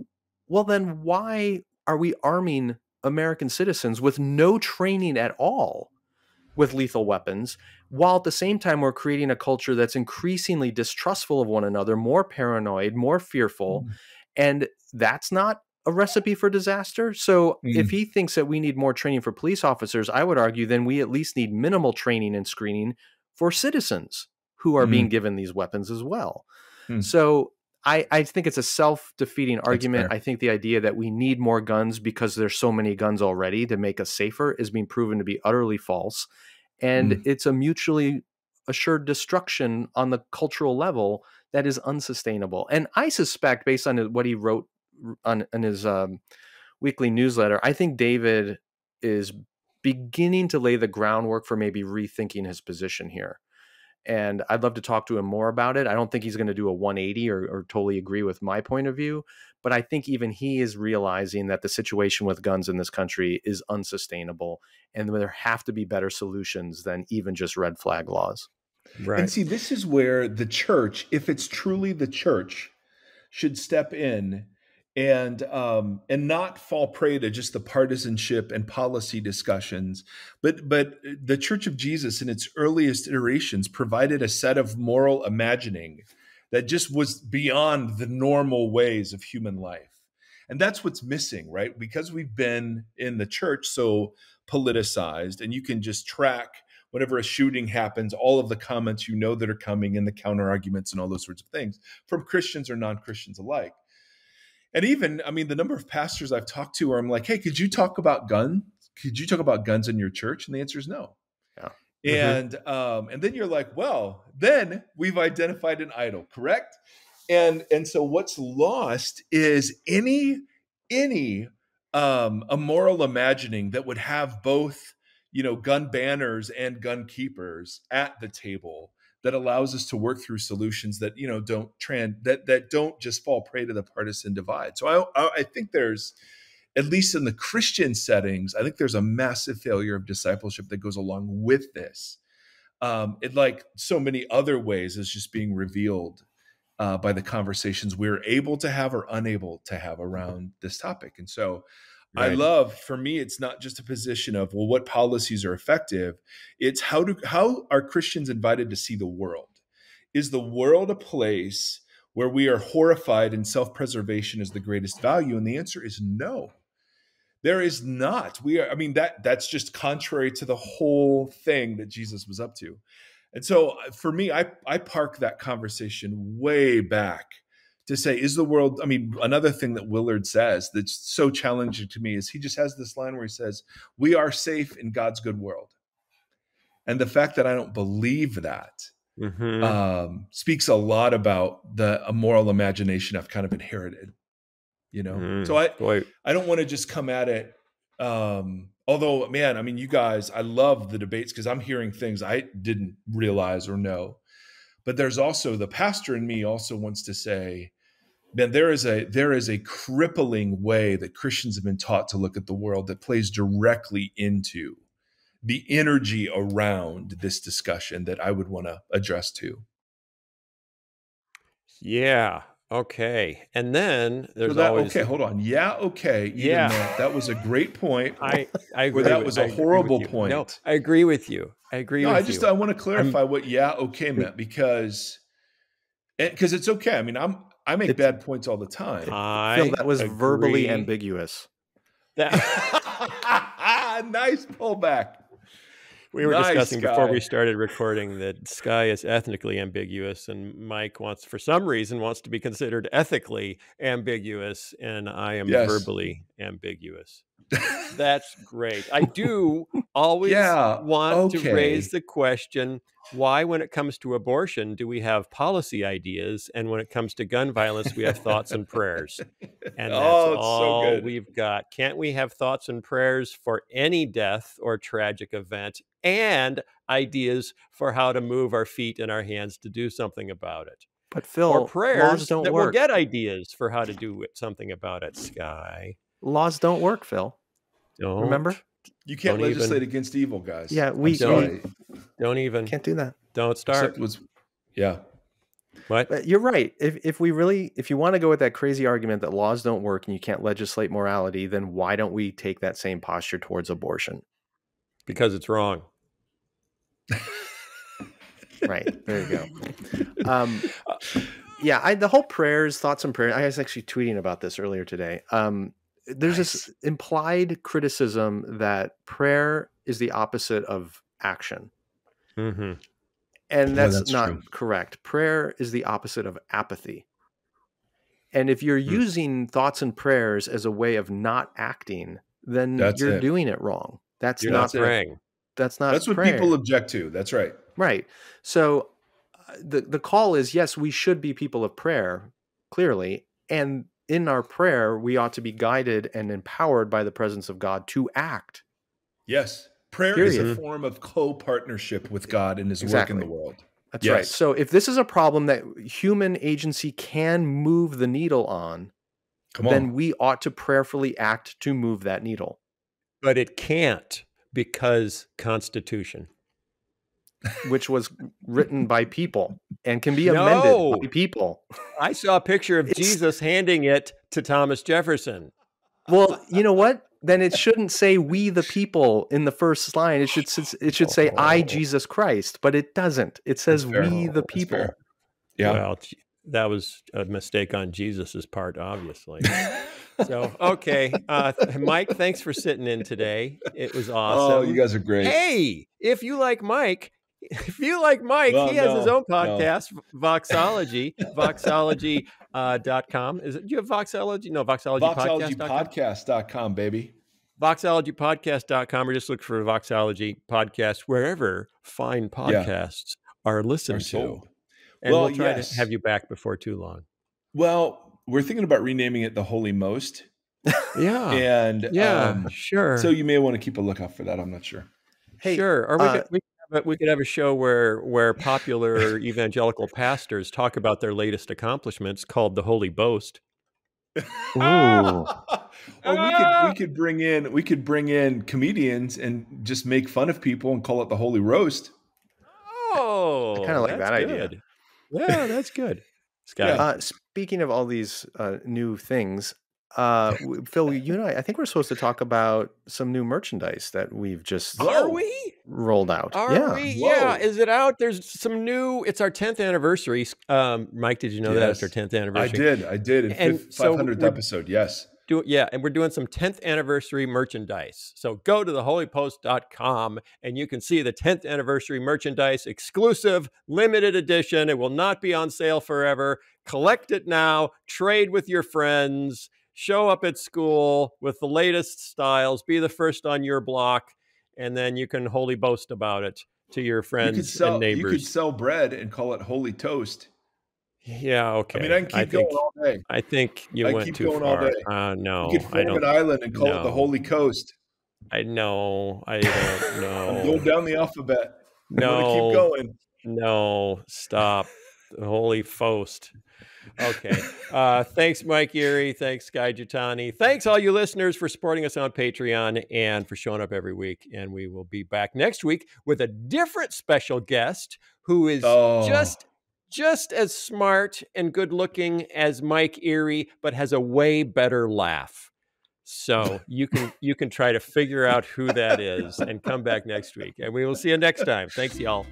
well, then why are we arming American citizens with no training at all with lethal weapons, while at the same time we're creating a culture that's increasingly distrustful of one another, more paranoid, more fearful, mm. and that's not a recipe for disaster. So if mm. he thinks that we need more training for police officers, I would argue then we at least need minimal training and screening for citizens who are Mm. being given these weapons as well. Mm. So I, I think it's a self-defeating argument. I think the idea that we need more guns because there's so many guns already to make us safer is being proven to be utterly false. And Mm. it's a mutually assured destruction on the cultural level that is unsustainable. And I suspect, based on what he wrote on in his um, weekly newsletter, I think David is beginning to lay the groundwork for maybe rethinking his position here. And I'd love to talk to him more about it. I don't think he's going to do a 180 or, or totally agree with my point of view, but I think even he is realizing that the situation with guns in this country is unsustainable and there have to be better solutions than even just red flag laws. Right. And see, this is where the church, if it's truly the church, should step in and um, and not fall prey to just the partisanship and policy discussions. But but the Church of Jesus in its earliest iterations provided a set of moral imagining that just was beyond the normal ways of human life. And that's what's missing, right? Because we've been in the church so politicized, and you can just track whenever a shooting happens, all of the comments you know that are coming and the counter arguments and all those sorts of things from Christians or non Christians alike. And even, I mean, the number of pastors I've talked to where I'm like, hey, could you talk about guns? Could you talk about guns in your church? And the answer is no. Yeah. and um, and then you're like, well, then we've identified an idol, correct? And and so what's lost is any any um, a moral imagining that would have both you know gun banners and gun keepers at the table that allows us to work through solutions that you know don't trend that that don't just fall prey to the partisan divide. So I I, think there's at least in the Christian settings, I think there's a massive failure of discipleship that goes along with this. Um, it like so many other ways is just being revealed uh, by the conversations we're able to have or unable to have around this topic. And so I love for me, it's not just a position of, well, what policies are effective. It's how do how are Christians invited to see the world? Is the world a place where we are horrified and self-preservation is the greatest value? And the answer is no. There is not. We are, I mean, that that's just contrary to the whole thing that Jesus was up to. And so uh, for me, I, I park that conversation way back to say, is the world, I mean, another thing that Willard says that's so challenging to me is he just has this line where he says, We are safe in God's good world. And the fact that I don't believe that Mhm. um, speaks a lot about the moral imagination I've kind of inherited. You know, Mhm. so I Boy, I don't want to just come at it. Um, although, man, I mean, you guys, I love the debates because I'm hearing things I didn't realize or know. But there's also the pastor in me also wants to say, man, there is a there is a crippling way that Christians have been taught to look at the world that plays directly into the energy around this discussion that I would want to address too. yeah. Okay. And then So there's that, always okay, hold on. Yeah, okay. Yeah. that, that was a great point. I I agree. That with- was I a horrible you. No, point. I agree with you. I agree No, with I just you. I want to clarify what yeah okay meant because because it's okay. I mean, I'm I make It's- bad points all the time. I Phil, that was verbally agree ambiguous. that- nice pullback. we were Nice, discussing before we started recording that Skye is ethnically ambiguous, and Mike wants, for some reason, wants to be considered ethically ambiguous, and I am Yes. verbally ambiguous. That's great. I do always Yeah, want to raise the question why, when it comes to abortion, do we have policy ideas? And when it comes to gun violence, we have thoughts and prayers. And that's oh, all so good. we've got. Can't we have thoughts and prayers for any death or tragic event and ideas for how to move our feet and our hands to do something about it? But Phil, or laws prayers don't that will get ideas for how to do something about it, Skye. Laws don't work, Phil. Don't Remember? you can't don't even- legislate against evil, guys. Yeah, I'm we- we- sorry. Don't even Can't do that. don't start. Was yeah. What? But you're right. If if we really if you want to go with that crazy argument that laws don't work and you can't legislate morality, then why don't we take that same posture towards abortion? Because it's wrong. Right. There you go. Um, yeah, I, the whole prayers, thoughts, and prayers. I was actually tweeting about this earlier today. Um, there's this implied criticism that prayer is the opposite of action, hmm and that's, that's not true. correct. Prayer is the opposite of apathy. And if you're Hmm. using thoughts and prayers as a way of not acting, then That's you're it. doing it wrong. That's You're not not praying. that's not That's what people object to. That's right. Right. So uh, the the call is yes, we should be people of prayer, clearly, and in our prayer we ought to be guided and empowered by the presence of God to act. Yes. Prayer is a form of co-partnership with God in his work in the world. That's right. So if this is a problem that human agency can move the needle on, Come on. then we ought to prayerfully act to move that needle. But it can't because Constitution. Which was written by people and can be No. amended by people. I saw a picture of It's- Jesus handing it to Thomas Jefferson. Well, you know what? Then it shouldn't say "we the people" in the first line. It should it should say "I Oh. Jesus Christ," but it doesn't. It says "we the people." fair. Yeah. Well, that was a mistake on Jesus's part, obviously. So, okay. Uh, Mike, thanks for sitting in today. It was awesome. Oh, you guys are great. Hey, if you like Mike, if you like Mike, Well, he has his no, own no. podcast, Voxology, Voxology uh, dot com. Is it? Do you have Voxology? No, Voxology, VoxologyPodcast.com, baby. voxologypodcast.com or just look for Voxology Podcast wherever fine podcasts are listened Are to. And Well, we'll try yes. to have you back before too long. Well, we're thinking about renaming it the Holy Most, Yeah. and yeah, um, sure. so you may want to keep a lookout for that. I'm not sure. Hey, sure. Or we, uh, could, we, could have a, we could have a show where where popular evangelical pastors talk about their latest accomplishments called the Holy Boast. Ooh. or we could we could bring in we could bring in comedians and just make fun of people and call it the Holy Roast. Oh, I kinda like that's that idea. good. Yeah, that's good. Scott. Uh, speaking of all these uh, new things, uh, Phil, you and I, I think we're supposed to talk about some new merchandise that we've just Are we? rolled out. Are yeah. we? Whoa. Yeah. Is it out? There's some new. It's our 10th anniversary. Um, Mike, did you know that it's our Yes. 10th I did, I did And fif- so 500th episode. Yes, do yeah and we're doing some 10th anniversary merchandise so go to theholypost.com and you can see the 10th anniversary merchandise exclusive limited edition it will not be on sale forever collect it now trade with your friends show up at school with the latest styles be the first on your block and then you can wholly boast about it to your you friends sell and you could sell bread and call it Holy Toast. yeah okay I mean, I can keep think going all day. i think you I went keep too going all far day. uh, no you could i don't an island and call it the Holy Coast. I know. I don't know. down the alphabet. No. keep going. No. Stop. Holy Faust. Okay. Uh, thanks, Mike Erre. Thanks, Guy Gittani. Thanks, all you listeners, for supporting us on Patreon and for showing up every week. And we will be back next week with a different special guest who is Oh. just just as smart and good looking as Mike Erre, but has a way better laugh. So you can you can try to figure out who that is and come back next week. And we will see you next time. Thanks, y'all.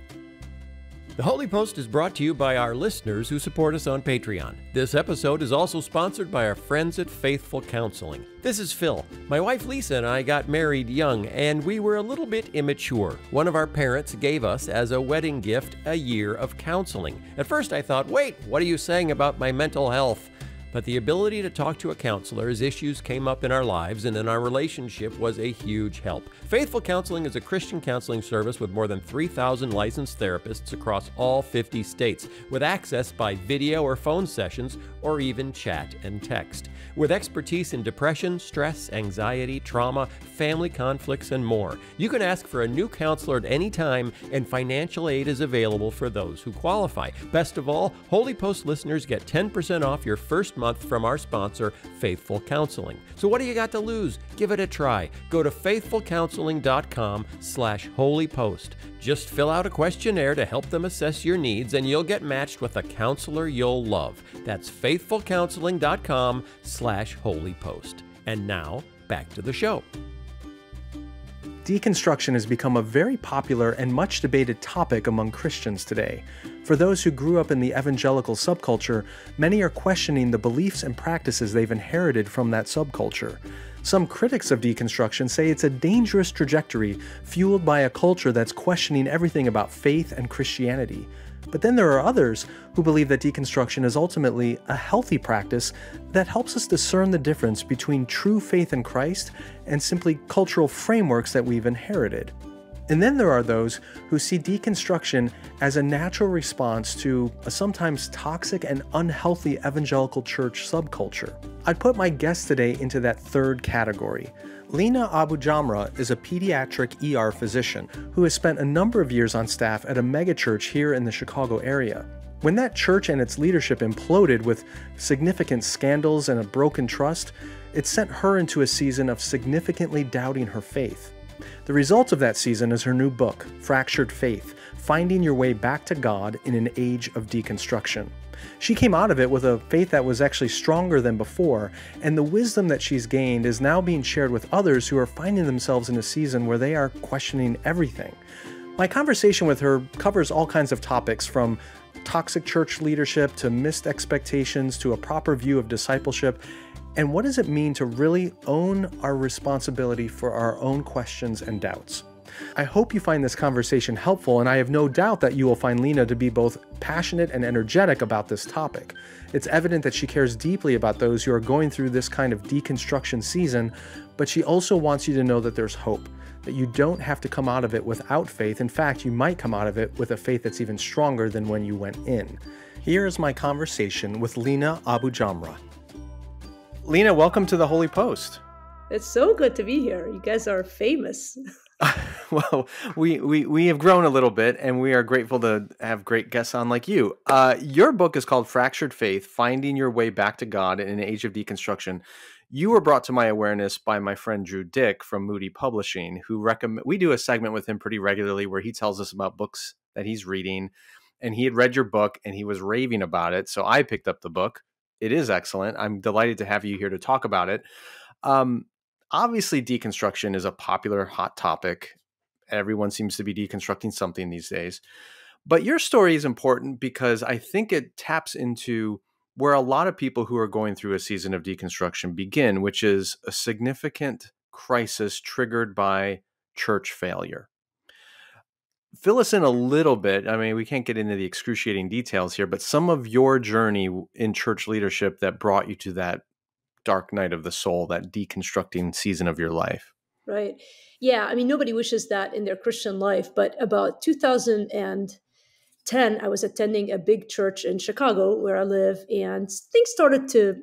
The Holy Post is brought to you by our listeners who support us on Patreon. This episode is also sponsored by our friends at Faithful Counseling. This is Phil. My wife Lisa and I got married young, and we were a little bit immature. One of our parents gave us, as a wedding gift, a year of counseling. At first, I thought, wait, what are you saying about my mental health? But the ability to talk to a counselor as issues came up in our lives and in our relationship was a huge help. Faithful Counseling is a Christian counseling service with more than 3,000 licensed therapists across all 50 states, with access by video or phone sessions, or even chat and text. With expertise in depression, stress, anxiety, trauma, family conflicts, and more. You can ask for a new counselor at any time, and financial aid is available for those who qualify. Best of all, Holy Post listeners get 10% off your first month from our sponsor, Faithful Counseling. So what do you got to lose? Give it a try. Go to faithfulcounseling.com slash holypost. Just fill out a questionnaire to help them assess your needs, and you'll get matched with a counselor you'll love. That's faithfulcounseling.com slash holypost. And now, back to the show. Deconstruction has become a very popular and much debated topic among Christians today. For those who grew up in the evangelical subculture, many are questioning the beliefs and practices they've inherited from that subculture. Some critics of deconstruction say it's a dangerous trajectory fueled by a culture that's questioning everything about faith and Christianity. But then there are others who believe that deconstruction is ultimately a healthy practice that helps us discern the difference between true faith in Christ and simply cultural frameworks that we've inherited. And then there are those who see deconstruction as a natural response to a sometimes toxic and unhealthy evangelical church subculture. I'd put my guest today into that third category. Lina AbuJamra is a pediatric ER physician who has spent a number of years on staff at a megachurch here in the Chicago area. When that church and its leadership imploded with significant scandals and a broken trust, it sent her into a season of significantly doubting her faith. The result of that season is her new book, Fractured Faith Finding Your Way Back to God in an Age of Deconstruction. She came out of it with a faith that was actually stronger than before, and the wisdom that she's gained is now being shared with others who are finding themselves in a season where they are questioning everything. My conversation with her covers all kinds of topics from toxic church leadership to missed expectations to a proper view of discipleship. And what does it mean to really own our responsibility for our own questions and doubts? I hope you find this conversation helpful, and I have no doubt that you will find Lina to be both passionate and energetic about this topic. It's evident that she cares deeply about those who are going through this kind of deconstruction season, but she also wants you to know that there's hope, that you don't have to come out of it without faith. In fact, you might come out of it with a faith that's even stronger than when you went in. Here is my conversation with Lena Abu Jamra. Lina, welcome to the Holy Post. It's so good to be here. You guys are famous. well, we, we we have grown a little bit, and we are grateful to have great guests on like you. Uh, your book is called "Fractured Faith: Finding Your Way Back to God in an Age of Deconstruction." You were brought to my awareness by my friend Drew Dyck from Moody Publishing, who recommend we do a segment with him pretty regularly where he tells us about books that he's reading, and he had read your book and he was raving about it. So I picked up the book. It is excellent. I'm delighted to have you here to talk about it. Um, obviously deconstruction is a popular hot topic. Everyone seems to be deconstructing something these days. But your story is important because I think it taps into where a lot of people who are going through a season of deconstruction begin, which is a significant crisis triggered by church failure. Fill us in a little bit. I mean, we can't get into the excruciating details here, but some of your journey in church leadership that brought you to that dark night of the soul, that deconstructing season of your life. Right. Yeah. I mean, nobody wishes that in their Christian life, but about 2010, I was attending a big church in Chicago where I live, and things started to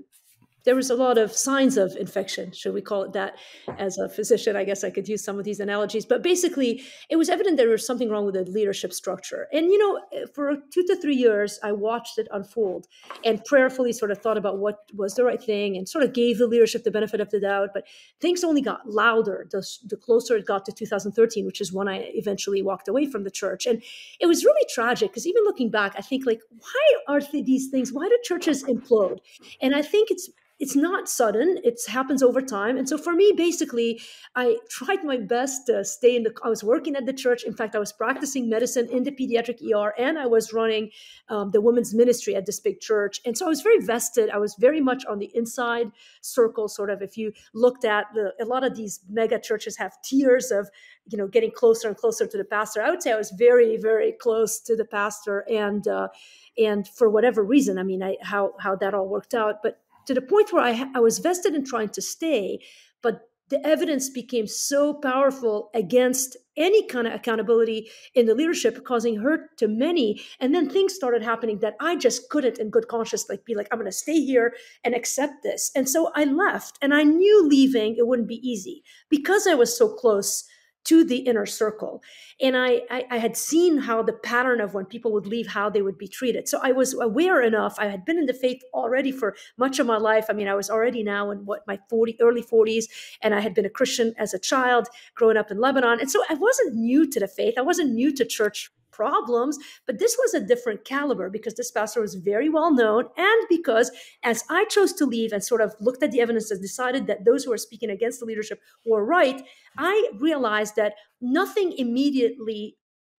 there was a lot of signs of infection, should we call it that? As a physician, I guess I could use some of these analogies. But basically, it was evident there was something wrong with the leadership structure. And, you know, for two to three years, I watched it unfold and prayerfully sort of thought about what was the right thing and sort of gave the leadership the benefit of the doubt. But things only got louder the, the closer it got to 2013, which is when I eventually walked away from the church. And it was really tragic because even looking back, I think, like, why are these things, why do churches implode? And I think it's it's not sudden it happens over time. And so for me basically i tried my best to stay in the i was working at the church. In fact i was practicing medicine in the pediatric er and i was running um, the women's ministry at this big church. And so i was very vested. I was very much on the inside circle sort of if you looked at the a lot of these mega churches have tiers of you know getting closer and closer to the pastor. I would say i was very very close to the pastor and uh, and for whatever reason i mean I, how how that all worked out. But to the point where I, I was vested in trying to stay, but the evidence became so powerful against any kind of accountability in the leadership, causing hurt to many. And then things started happening that I just couldn't, in good conscience, like be like, I'm going to stay here and accept this. And so I left, and I knew leaving it wouldn't be easy because I was so close to the inner circle. And I, I, I, had seen how the pattern of when people would leave, how they would be treated. So I was aware enough. I had been in the faith already for much of my life. I mean, I was already now in what my 40, early 40s, and I had been a Christian as a child growing up in Lebanon. And so I wasn't new to the faith. I wasn't new to church problems, but this was a different caliber because this pastor was very well known. And because as I chose to leave and sort of looked at the evidence and decided that those who were speaking against the leadership were right, I realized that nothing immediately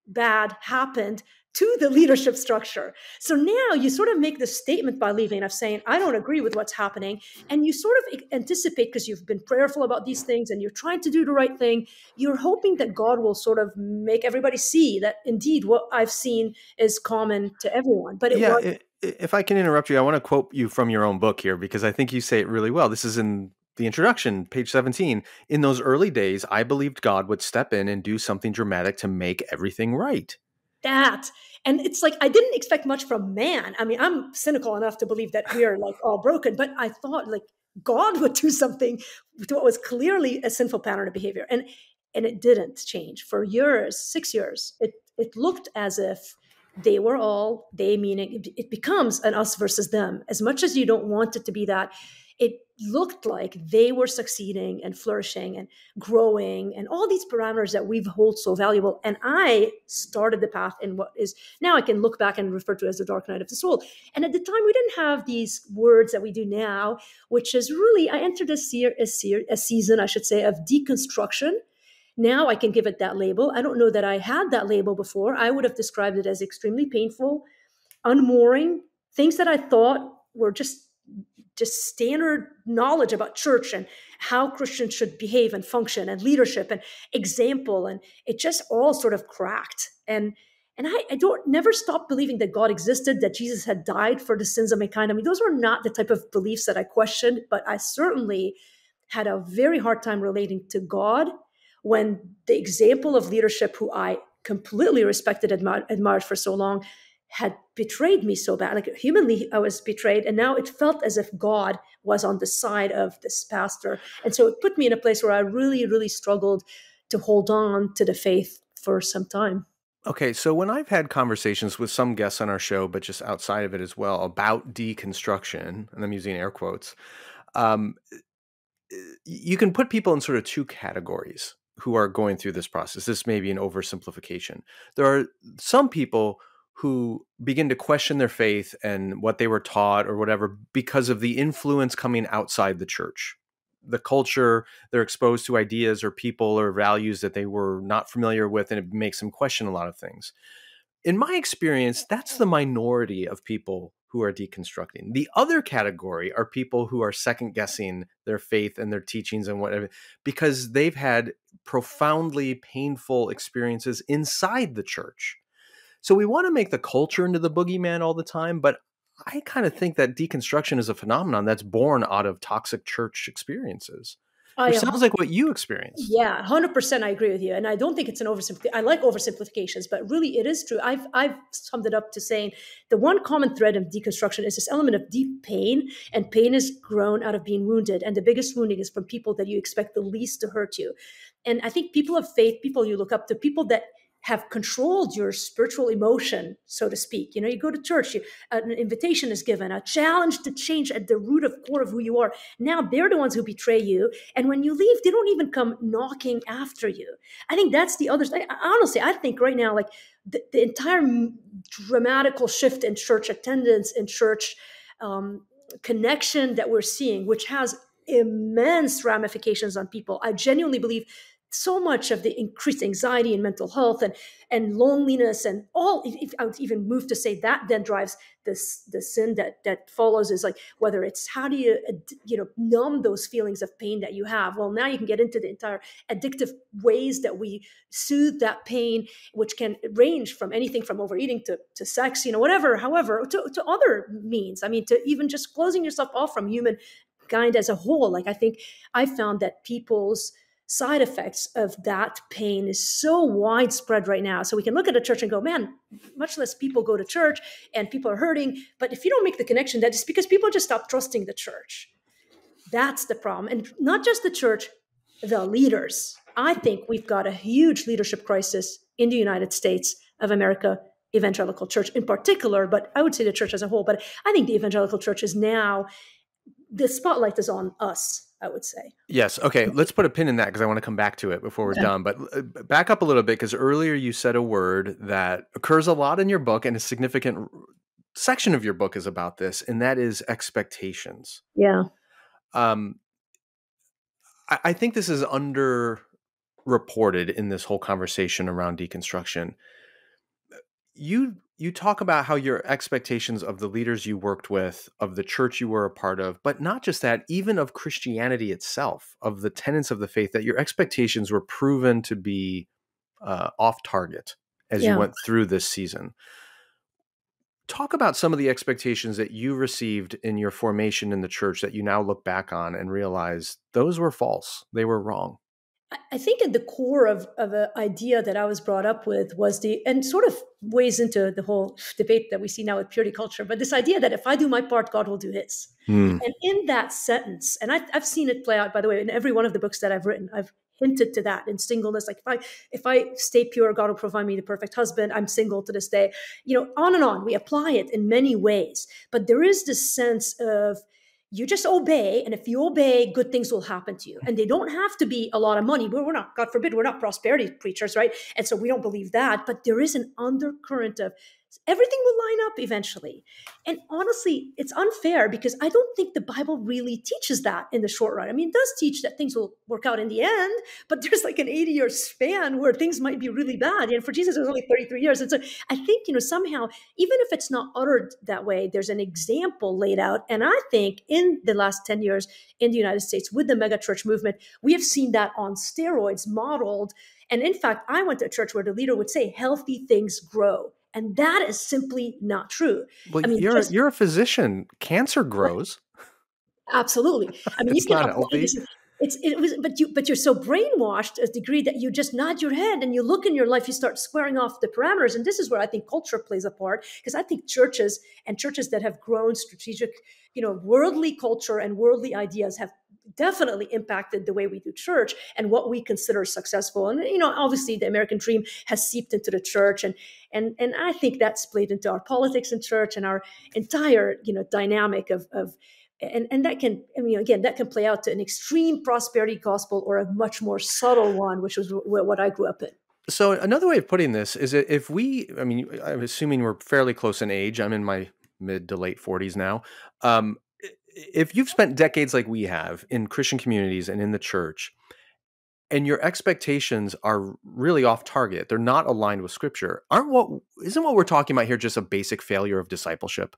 bad happened to the leadership structure. So now you sort of make this statement by leaving of saying, I don't agree with what's happening. And you sort of anticipate because you've been prayerful about these things and you're trying to do the right thing. You're hoping that God will sort of make everybody see that indeed what I've seen is common to everyone. But yeah, if I can interrupt you, I want to quote you from your own book here because I think you say it really well. This is in the introduction, page 17. In those early days, I believed God would step in and do something dramatic to make everything right that. And it's like i didn't expect much from man. I mean i'm cynical enough to believe that we're like all broken but i thought like god would do something to what was clearly a sinful pattern of behavior. And and it didn't change. For years six years it it looked as if they were all they meaning it becomes an us versus them. As much as you don't want it to be that it looked like they were succeeding and flourishing and growing and all these parameters that we hold so valuable. And I started the path in what is now I can look back and refer to as the dark night of the soul. And at the time, we didn't have these words that we do now, which is really, I entered a, se- a, se- a season, I should say, of deconstruction. Now I can give it that label. I don't know that I had that label before. I would have described it as extremely painful, unmooring, things that I thought were just just standard knowledge about church and how Christians should behave and function and leadership and example. And it just all sort of cracked. And and I, I don't never stopped believing that God existed, that Jesus had died for the sins of mankind. I mean, those were not the type of beliefs that I questioned, but I certainly had a very hard time relating to God when the example of leadership who I completely respected, admired, admired for so long, had betrayed me so bad. Like humanly, I was betrayed. And now it felt as if God was on the side of this pastor. And so it put me in a place where I really, really struggled to hold on to the faith for some time. Okay, so when I've had conversations with some guests on our show, but just outside of it as well, about deconstruction, and I'm using air quotes, um, you can put people in sort of two categories who are going through this process. This may be an oversimplification. There are some people who begin to question their faith and what they were taught or whatever because of the influence coming outside the church. The culture, they're exposed to ideas or people or values that they were not familiar with, and it makes them question a lot of things. In my experience, that's the minority of people who are deconstructing. The other category are people who are second guessing their faith and their teachings and whatever because they've had profoundly painful experiences inside the church. So we want to make the culture into the boogeyman all the time, but I kind of think that deconstruction is a phenomenon that's born out of toxic church experiences. It sounds like what you experienced. Yeah, hundred percent. I agree with you, and I don't think it's an oversimplification. I like oversimplifications, but really, it is true. I've I've summed it up to saying the one common thread of deconstruction is this element of deep pain, and pain is grown out of being wounded, and the biggest wounding is from people that you expect the least to hurt you. And I think people of faith, people you look up to, people that have controlled your spiritual emotion, so to speak. You know, you go to church, you, an invitation is given, a challenge to change at the root of core of who you are. Now they're the ones who betray you, and when you leave, they don't even come knocking after you. I think that's the other. Honestly, I think right now, like the, the entire dramatical shift in church attendance and church um, connection that we're seeing, which has immense ramifications on people. I genuinely believe so much of the increased anxiety and mental health and and loneliness and all if i would even move to say that then drives this the sin that that follows is like whether it's how do you you know numb those feelings of pain that you have? Well now you can get into the entire addictive ways that we soothe that pain which can range from anything from overeating to, to sex you know whatever however to, to other means. I mean to even just closing yourself off from human kind as a whole. Like i think i found that people's side effects of that pain is so widespread right now. So we can look at a church and go, man, much less people go to church and people are hurting. But if you don't make the connection, that is because people just stop trusting the church. That's the problem. And not just the church, the leaders. I think we've got a huge leadership crisis in the United States of America, evangelical church in particular, but I would say the church as a whole. But I think the evangelical church is now, the spotlight is on us I would say. Yes. Okay. Let's put a pin in that because I want to come back to it before we're yeah. done. But uh, back up a little bit because earlier you said a word that occurs a lot in your book and a significant section of your book is about this, and that is expectations. Yeah. Um, I, I think this is underreported in this whole conversation around deconstruction. You you talk about how your expectations of the leaders you worked with, of the church you were a part of, but not just that, even of Christianity itself, of the tenets of the faith, that your expectations were proven to be uh, off target as yeah. you went through this season. Talk about some of the expectations that you received in your formation in the church that you now look back on and realize those were false, they were wrong. I think at the core of, of an idea that I was brought up with was the, and sort of weighs into the whole debate that we see now with purity culture, but this idea that if I do my part, God will do his. Mm. And in that sentence, and I, I've seen it play out, by the way, in every one of the books that I've written, I've hinted to that in singleness. Like if I, if I stay pure, God will provide me the perfect husband. I'm single to this day, you know, on and on. We apply it in many ways, but there is this sense of, you just obey and if you obey good things will happen to you. And they don't have to be a lot of money. We're not god forbid we're not prosperity preachers right? And so we don't believe that. But there is an undercurrent of everything will line up eventually. And honestly, it's unfair because I don't think the Bible really teaches that in the short run. I mean, it does teach that things will work out in the end, but there's like an 80 year span where things might be really bad. And for Jesus, it was only 33 years. And so I think, you know, somehow, even if it's not uttered that way, there's an example laid out. And I think in the last 10 years in the United States with the megachurch movement, we have seen that on steroids modeled. And in fact, I went to a church where the leader would say, healthy things grow and that is simply not true. Well, I mean, you're just, you're a physician. Cancer grows. Absolutely. I mean, it's you can have it's it was but you but you're so brainwashed to a degree that you just nod your head and you look in your life you start squaring off the parameters and this is where i think culture plays a part because i think churches and churches that have grown strategic you know worldly culture and worldly ideas have definitely impacted the way we do church and what we consider successful. And you know, obviously, the American dream has seeped into the church, and and and I think that's played into our politics in church and our entire you know dynamic of of. And, and that can, I mean, again, that can play out to an extreme prosperity gospel or a much more subtle one, which was what I grew up in. So another way of putting this is that if we, I mean, I'm assuming we're fairly close in age. I'm in my mid to late 40s now. Um, if you've spent decades like we have in Christian communities and in the church, and your expectations are really off target, they're not aligned with scripture, aren't what isn't what we're talking about here just a basic failure of discipleship?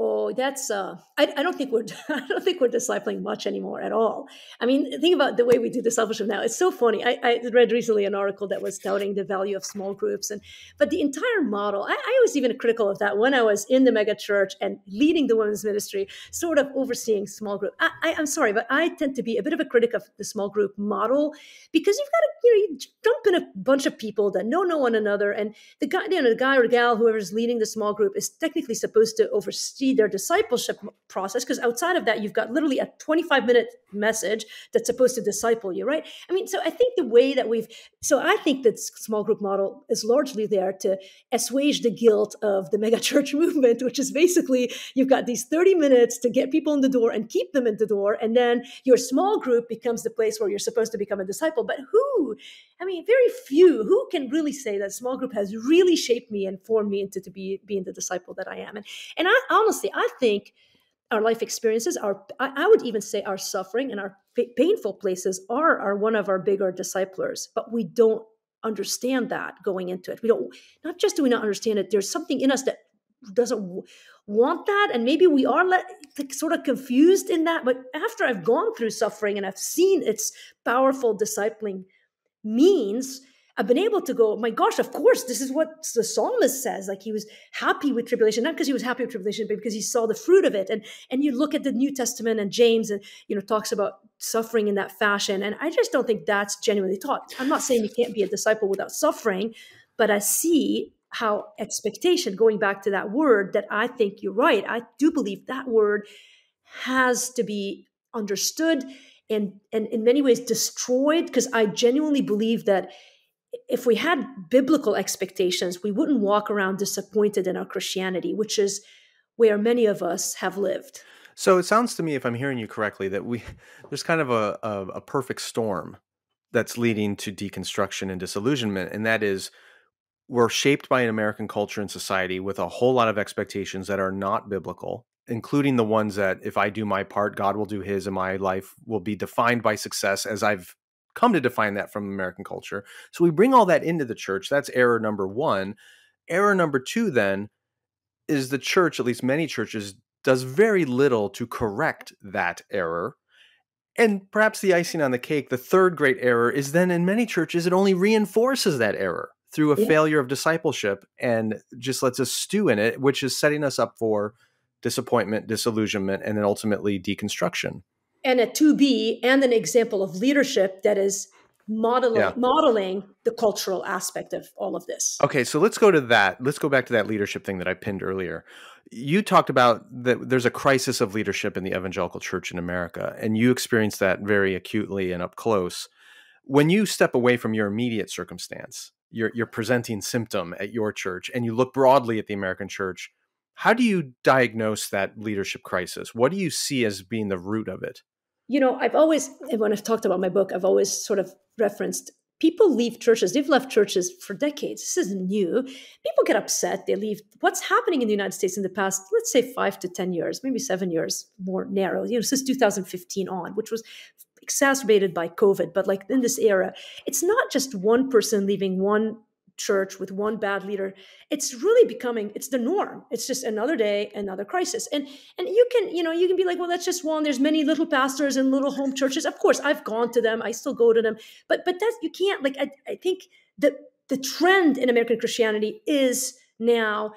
Oh, that's uh, I, I don't think we're I don't think we're discipling much anymore at all. I mean, think about the way we do discipleship now. It's so funny. I, I read recently an article that was touting the value of small groups, and but the entire model. I, I was even critical of that when I was in the mega church and leading the women's ministry, sort of overseeing small group. I, am sorry, but I tend to be a bit of a critic of the small group model because you've got to you know you dump in a bunch of people that know no one another, and the guy you know the guy or gal whoever's leading the small group is technically supposed to oversee their discipleship process because outside of that you've got literally a 25 minute message that's supposed to disciple you right? I mean so i think the way that we've so i think that small group model is largely there to assuage the guilt of the mega church movement which is basically you've got these 30 minutes to get people in the door and keep them in the door and then your small group becomes the place where you're supposed to become a disciple. But who i mean very few who can really say that small group has really shaped me and formed me into to be being the disciple that i am and and i honestly i think our life experiences, our I would even say our suffering and our painful places are are one of our bigger disciplers, but we don't understand that going into it. We don't not just do we not understand it. There's something in us that doesn't want that, and maybe we are let, sort of confused in that. But after I've gone through suffering and I've seen its powerful discipling means, I've been able to go, my gosh, of course, this is what the psalmist says. Like he was happy with tribulation, not because he was happy with tribulation, but because he saw the fruit of it. And and you look at the New Testament and James and you know talks about suffering in that fashion. And I just don't think that's genuinely taught. I'm not saying you can't be a disciple without suffering, but I see how expectation, going back to that word, that I think you're right. I do believe that word has to be understood and and in many ways destroyed because I genuinely believe that if we had biblical expectations, we wouldn't walk around disappointed in our Christianity, which is where many of us have lived. So it sounds to me, if I'm hearing you correctly, that we there's kind of a, a, a perfect storm that's leading to deconstruction and disillusionment, and that is we're shaped by an American culture and society with a whole lot of expectations that are not biblical, including the ones that if I do my part, God will do his, and my life will be defined by success as I've come to define that from American culture. So we bring all that into the church. That's error number one. Error number two, then, is the church, at least many churches, does very little to correct that error. And perhaps the icing on the cake, the third great error is then in many churches, it only reinforces that error through a yeah. failure of discipleship and just lets us stew in it, which is setting us up for disappointment, disillusionment, and then ultimately deconstruction and a 2B and an example of leadership that is modeling yeah. modeling the cultural aspect of all of this. Okay, so let's go to that. Let's go back to that leadership thing that I pinned earlier. You talked about that there's a crisis of leadership in the evangelical church in America, and you experienced that very acutely and up close. When you step away from your immediate circumstance, your your presenting symptom at your church, and you look broadly at the American church, how do you diagnose that leadership crisis? What do you see as being the root of it? You know, I've always, when I've talked about my book, I've always sort of referenced people leave churches. They've left churches for decades. This isn't new. People get upset. They leave. What's happening in the United States in the past, let's say five to 10 years, maybe seven years more narrow, you know, since 2015 on, which was exacerbated by COVID, but like in this era, it's not just one person leaving one church with one bad leader it's really becoming it's the norm. It's just another day another crisis. And and you can you know you can be like well that's just one. There's many little pastors and little home churches. Of course i've gone to them. I still go to them. But but that's you can't like i, I think the the trend in american christianity is now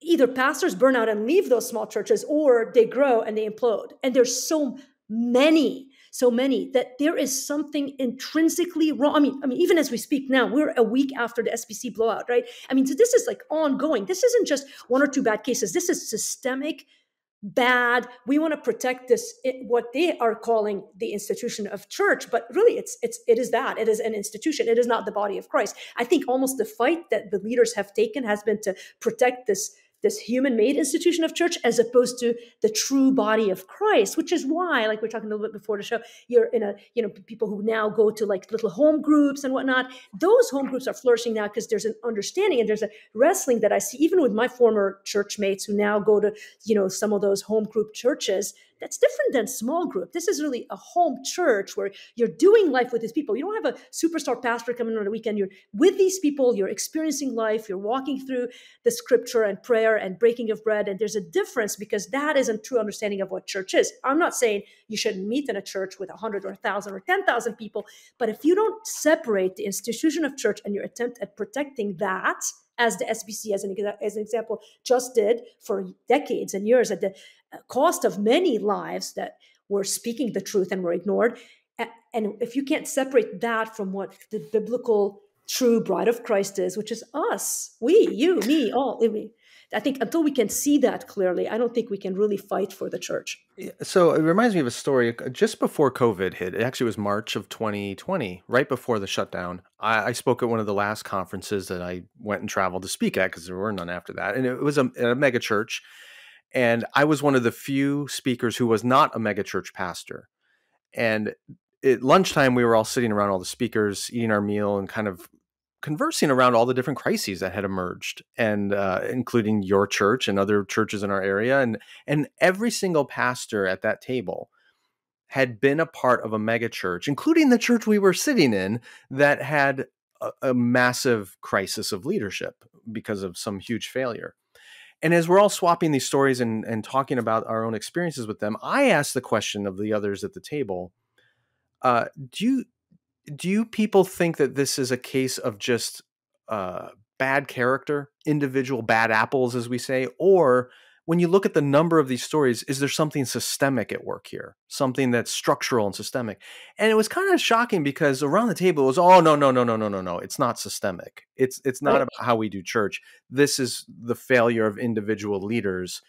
either pastors burn out and leave those small churches or they grow and they implode. And there's so many so many that there is something intrinsically wrong. I mean, I mean, even as we speak now, we're a week after the SBC blowout, right? I mean, so this is like ongoing. This isn't just one or two bad cases. This is systemic bad we want to protect this what they are calling the institution of church but really it's it's it is that it is an institution it is not the body of christ i think almost the fight that the leaders have taken has been to protect this this human made institution of church as opposed to the true body of Christ, which is why, like we are talking a little bit before the show, you're in a, you know, people who now go to like little home groups and whatnot. Those home groups are flourishing now because there's an understanding and there's a wrestling that I see even with my former church mates who now go to, you know, some of those home group churches that's different than small group. This is really a home church where you're doing life with these people. You don't have a superstar pastor coming on the weekend. You're with these people, you're experiencing life, you're walking through the scripture and prayer and breaking of bread. And there's a difference because that isn't true understanding of what church is. I'm not saying you shouldn't meet in a church with 100 or 1,000 or 10,000 people, but if you don't separate the institution of church and your attempt at protecting that, as the SBC, as an, as an example, just did for decades and years at the cost of many lives that were speaking the truth and were ignored. And if you can't separate that from what the biblical true bride of Christ is, which is us, we, you, me, all, I think until we can see that clearly, I don't think we can really fight for the church. So it reminds me of a story uh, just before COVID hit. It actually was March of 2020, right before the shutdown. I, I spoke at one of the last conferences that I went and traveled to speak at because there were none after that. And it was a, a mega church. And I was one of the few speakers who was not a megachurch pastor. And at lunchtime, we were all sitting around all the speakers, eating our meal and kind of conversing around all the different crises that had emerged and uh, including your church and other churches in our area and and every single pastor at that table had been a part of a megachurch, including the church we were sitting in that had a, a massive crisis of leadership because of some huge failure and as we're all swapping these stories and, and talking about our own experiences with them i asked the question of the others at the table uh, do you do you people think that this is a case of just uh, bad character, individual bad apples, as we say, or when you look at the number of these stories, is there something systemic at work here? Something that's structural and systemic? And it was kind of shocking because around the table it was, oh no, no, no, no, no, no, no. It's not systemic. It's it's not about how we do church. This is the failure of individual leaders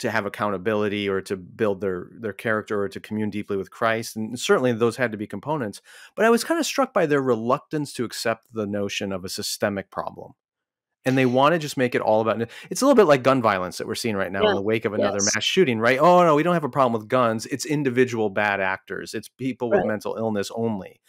to have accountability or to build their their character or to commune deeply with Christ and certainly those had to be components but I was kind of struck by their reluctance to accept the notion of a systemic problem and they want to just make it all about it's a little bit like gun violence that we're seeing right now yeah. in the wake of another yes. mass shooting right oh no we don't have a problem with guns it's individual bad actors it's people with mental illness only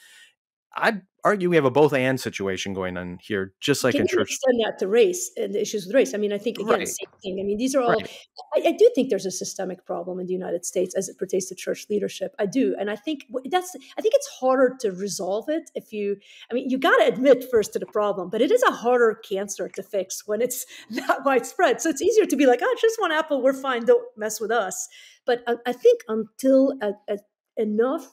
I'd argue we have a both and situation going on here, just like Can in church. Extend that to race and the issues with race. I mean, I think again, right. same thing. I mean, these are all. Right. I, I, do think there's a systemic problem in the United States as it pertains to church leadership. I do, and I think that's. I think it's harder to resolve it if you. I mean, you got to admit first to the problem, but it is a harder cancer to fix when it's not widespread. So it's easier to be like, oh, just one apple, we're fine. Don't mess with us. But I, I think until a, a, enough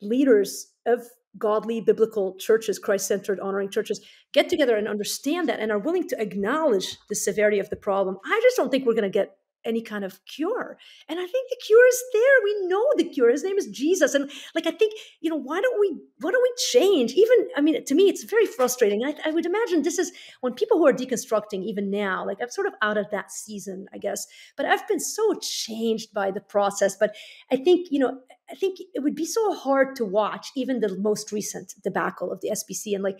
leaders of godly biblical churches christ-centered honoring churches get together and understand that and are willing to acknowledge the severity of the problem. I just don't think we're going to get any kind of cure. And i think the cure is there. We know the cure. His name is jesus. And like i think you know why don't we why don't we change? Even i mean to me it's very frustrating. I, I would imagine this is when people who are deconstructing even now like i'm sort of out of that season i guess. But i've been so changed by the process. But i think you know I think it would be so hard to watch even the most recent debacle of the SBC and like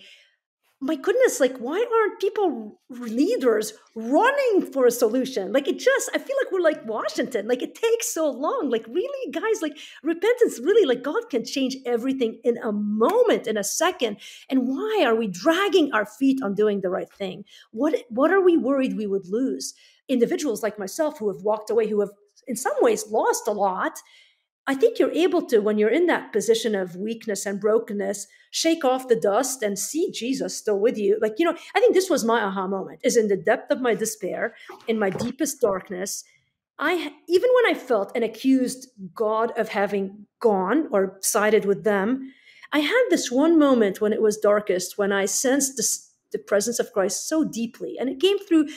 my goodness, like, why aren't people leaders running for a solution? Like, it just, I feel like we're like Washington. Like, it takes so long. Like, really, guys, like, repentance, really, like, God can change everything in a moment, in a second. And why are we dragging our feet on doing the right thing? What, what are we worried we would lose? Individuals like myself who have walked away, who have in some ways lost a lot I think you're able to, when you're in that position of weakness and brokenness, shake off the dust and see Jesus still with you. Like, you know, I think this was my aha moment is in the depth of my despair, in my deepest darkness. I, even when I felt and accused God of having gone or sided with them, I had this one moment when it was darkest, when I sensed this, the presence of Christ so deeply. And it came through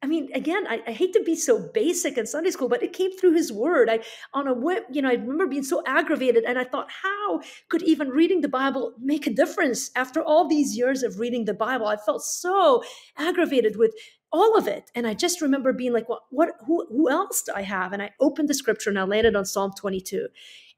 I mean, again, I, I, hate to be so basic in Sunday school, but it came through his word. I on a whip, you know, I remember being so aggravated, and I thought, how could even reading the Bible make a difference after all these years of reading the Bible? I felt so aggravated with all of it, and I just remember being like, "What? What? Who? Who else do I have?" And I opened the scripture and I landed on Psalm 22,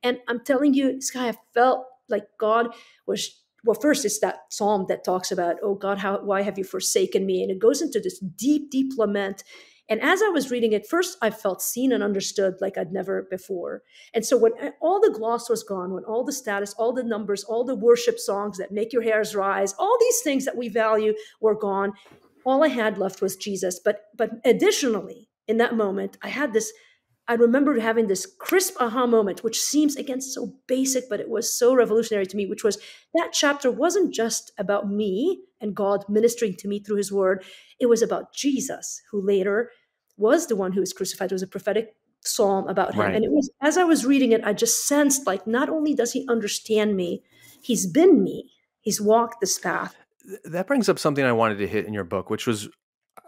and I'm telling you, Skye, I felt like God was well first it's that psalm that talks about oh god how why have you forsaken me? And it goes into this deep deep lament. And as i was reading it first i felt seen and understood like i'd never before. And so when eh, all the gloss was gone when all the status all the numbers all the worship songs that make your hairs rise all these things that we value were gone. All i had left was jesus. But but additionally in that moment i had this I remember having this crisp aha moment, which seems again so basic, but it was so revolutionary to me, which was that chapter wasn't just about me and God ministering to me through his word. It was about Jesus, who later was the one who was crucified. It was a prophetic psalm about him. Right. And it was as I was reading it, I just sensed like not only does he understand me, he's been me. He's walked this path. That brings up something I wanted to hit in your book, which was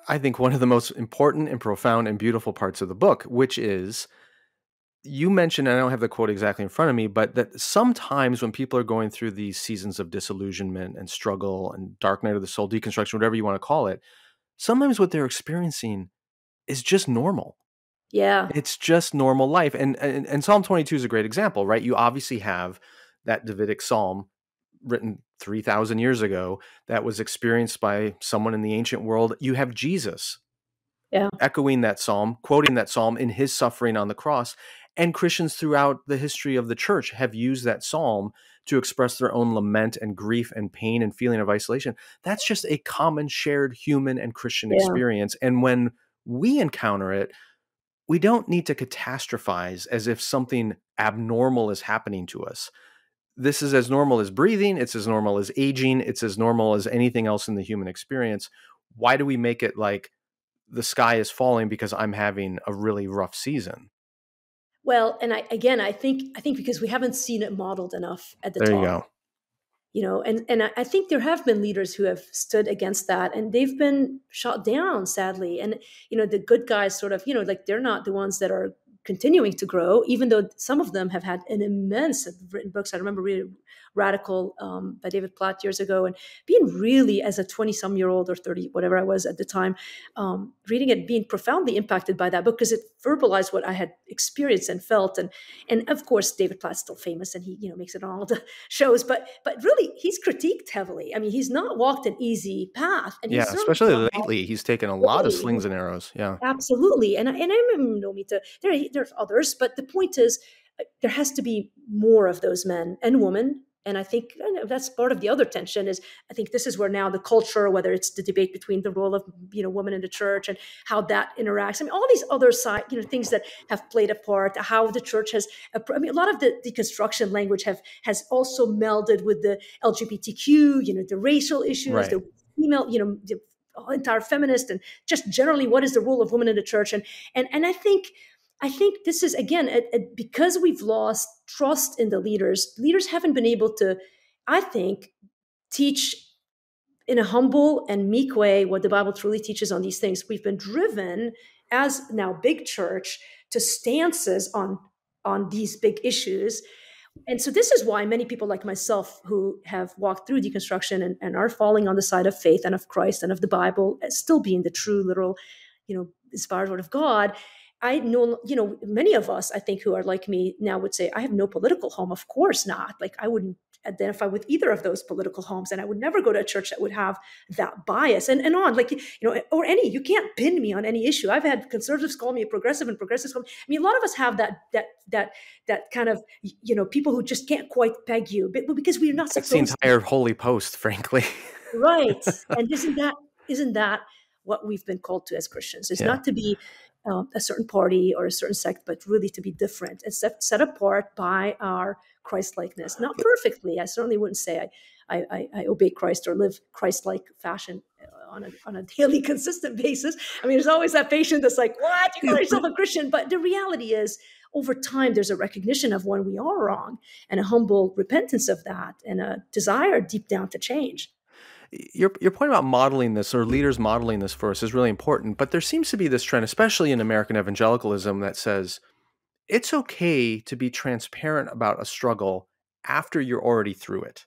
I think, one of the most important and profound and beautiful parts of the book, which is you mentioned, and I don't have the quote exactly in front of me, but that sometimes when people are going through these seasons of disillusionment and struggle and dark night of the soul, deconstruction, whatever you want to call it, sometimes what they're experiencing is just normal. Yeah. It's just normal life. And, and, and Psalm 22 is a great example, right? You obviously have that Davidic psalm written 3000 years ago that was experienced by someone in the ancient world you have jesus yeah. echoing that psalm quoting that psalm in his suffering on the cross and christians throughout the history of the church have used that psalm to express their own lament and grief and pain and feeling of isolation that's just a common shared human and christian yeah. experience and when we encounter it we don't need to catastrophize as if something abnormal is happening to us this is as normal as breathing, it's as normal as aging, it's as normal as anything else in the human experience. Why do we make it like the sky is falling because I'm having a really rough season? Well, and I again, I think I think because we haven't seen it modeled enough at the there top. you go. You know, and and I think there have been leaders who have stood against that, and they've been shot down, sadly. And you know, the good guys, sort of, you know, like they're not the ones that are continuing to grow, even though some of them have had an immense written books. I remember reading Radical um, by David Platt years ago, and being really as a twenty-some year old or thirty, whatever I was at the time, um, reading it, being profoundly impacted by that book because it verbalized what I had experienced and felt, and and of course David Platt's still famous, and he you know makes it on all the shows, but but really he's critiqued heavily. I mean, he's not walked an easy path, and yeah, especially lately, he's taken a lot of slings and arrows. Yeah, absolutely, and and I'm no me to there there's others, but the point is uh, there has to be more of those men and women and i think that's part of the other tension is i think this is where now the culture whether it's the debate between the role of you know women in the church and how that interacts i mean all these other side you know things that have played a part how the church has i mean a lot of the deconstruction language have has also melded with the lgbtq you know the racial issues right. the female you know the entire feminist and just generally what is the role of women in the church and and and i think I think this is again a, a, because we've lost trust in the leaders. Leaders haven't been able to, I think, teach in a humble and meek way what the Bible truly teaches on these things. We've been driven as now big church to stances on on these big issues. And so this is why many people like myself who have walked through deconstruction and, and are falling on the side of faith and of Christ and of the Bible, uh, still being the true literal, you know, inspired word of God, I know, you know, many of us, I think, who are like me now would say, I have no political home. Of course not. Like, I wouldn't identify with either of those political homes and i would never go to a church that would have that bias and, and on like you know or any you can't pin me on any issue i've had conservatives call me a progressive and progressives call me i mean a lot of us have that that that that kind of you know people who just can't quite peg you but, because we're not That's the entire to. holy post frankly right and isn't that isn't that what we've been called to as christians is yeah. not to be um, a certain party or a certain sect, but really to be different and set, set apart by our Christ likeness. Not perfectly. I certainly wouldn't say I, I, I obey Christ or live Christ like fashion uh, on a, on a daily consistent basis. I mean, there's always that patient that's like, what? You call yourself a Christian. But the reality is, over time, there's a recognition of when we are wrong and a humble repentance of that and a desire deep down to change your your point about modeling this or leaders modeling this for us is really important. But there seems to be this trend, especially in American evangelicalism, that says it's okay to be transparent about a struggle after you're already through it.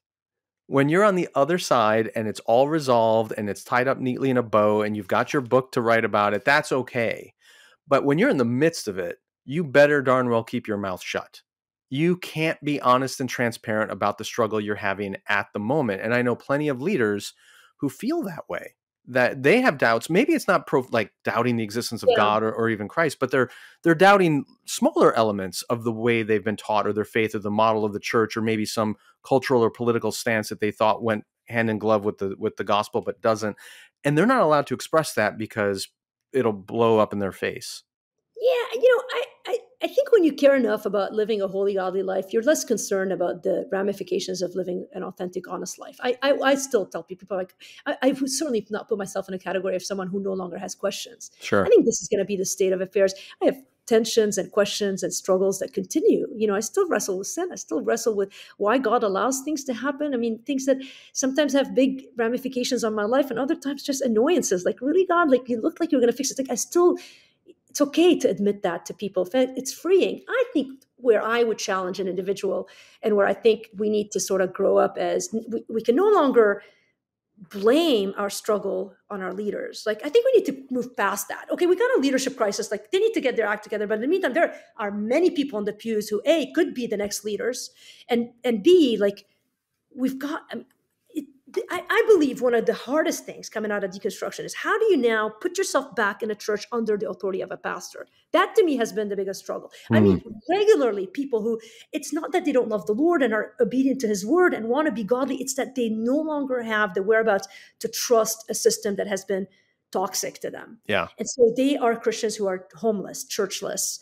When you're on the other side and it's all resolved and it's tied up neatly in a bow and you've got your book to write about it, that's okay. But when you're in the midst of it, you better darn well keep your mouth shut you can't be honest and transparent about the struggle you're having at the moment. And I know plenty of leaders who feel that way that they have doubts maybe it's not pro- like doubting the existence of yeah. god or, or, even christ but they're they're doubting smaller elements of the way they've been taught or their faith or the model of the church or maybe some cultural or political stance that they thought went hand in glove with the with the gospel but doesn't and they're not allowed to express that because it'll blow up in their face yeah you know i i think when you care enough about living a holy, godly life, you're less concerned about the ramifications of living an authentic, honest life. I, I, I still tell people, like, I, I, would certainly not put myself in a category of someone who no longer has questions. Sure. I think this is going to be the state of affairs. I have tensions and questions and struggles that continue. You know, I still wrestle with sin. I still wrestle with why God allows things to happen. I mean, things that sometimes have big ramifications on my life and other times just annoyances. Like, really, God, like you looked like you were going to fix it. Like, I still it's okay to admit that to people. It's freeing. I think where I would challenge an individual and where I think we need to sort of grow up as we, we can no longer blame our struggle on our leaders. Like, I think we need to move past that. Okay, we got a leadership crisis. Like, they need to get their act together. But in the meantime, there are many people in the pews who, A, could be the next leaders, and and B, like, we've got, I, I, believe one of the hardest things coming out of deconstruction is how do you now put yourself back in a church under the authority of a pastor? That to me has been the biggest struggle. Mm. I mean, hmm. regularly people who it's not that they don't love the Lord and are obedient to his word and want to be godly, it's that they no longer have the whereabouts to trust a system that has been toxic to them. Yeah. And so they are Christians who are homeless, churchless.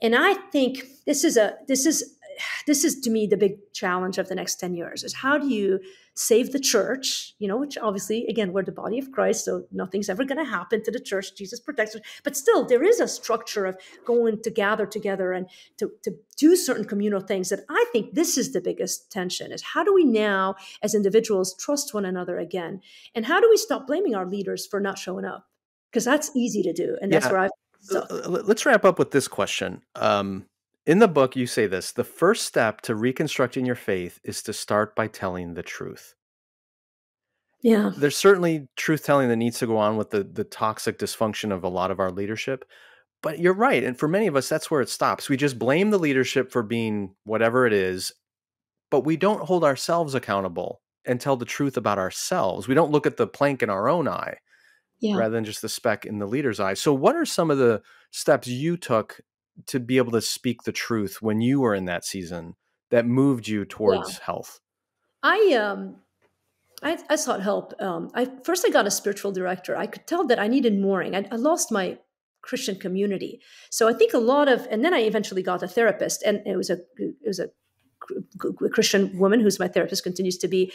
And I think this is a this is this is to me the big challenge of the next 10 years is how do you save the church you know which obviously again we're the body of christ so nothing's ever going to happen to the church. Jesus protects us. But still there is a structure of going to gather together and to, to do certain communal things that i think this is the biggest tension is how do we now as individuals trust one another again? And how do we stop blaming our leaders for not showing up? Because that's easy to do and that's yeah. where i let's wrap up with this question. Um, in the book, you say this the first step to reconstructing your faith is to start by telling the truth. Yeah. There's certainly truth telling that needs to go on with the, the toxic dysfunction of a lot of our leadership. But you're right. And for many of us, that's where it stops. We just blame the leadership for being whatever it is, but we don't hold ourselves accountable and tell the truth about ourselves. We don't look at the plank in our own eye yeah. rather than just the speck in the leader's eye. So, what are some of the steps you took to be able to speak the truth when you were in that season that moved you towards yeah. health? I um I, I sought help. Um, I first I got a spiritual director. I could tell that I needed mooring. I, I lost my Christian community, so I think a lot of. And then I eventually got a therapist, and it was a it was a Christian woman who's my therapist continues to be.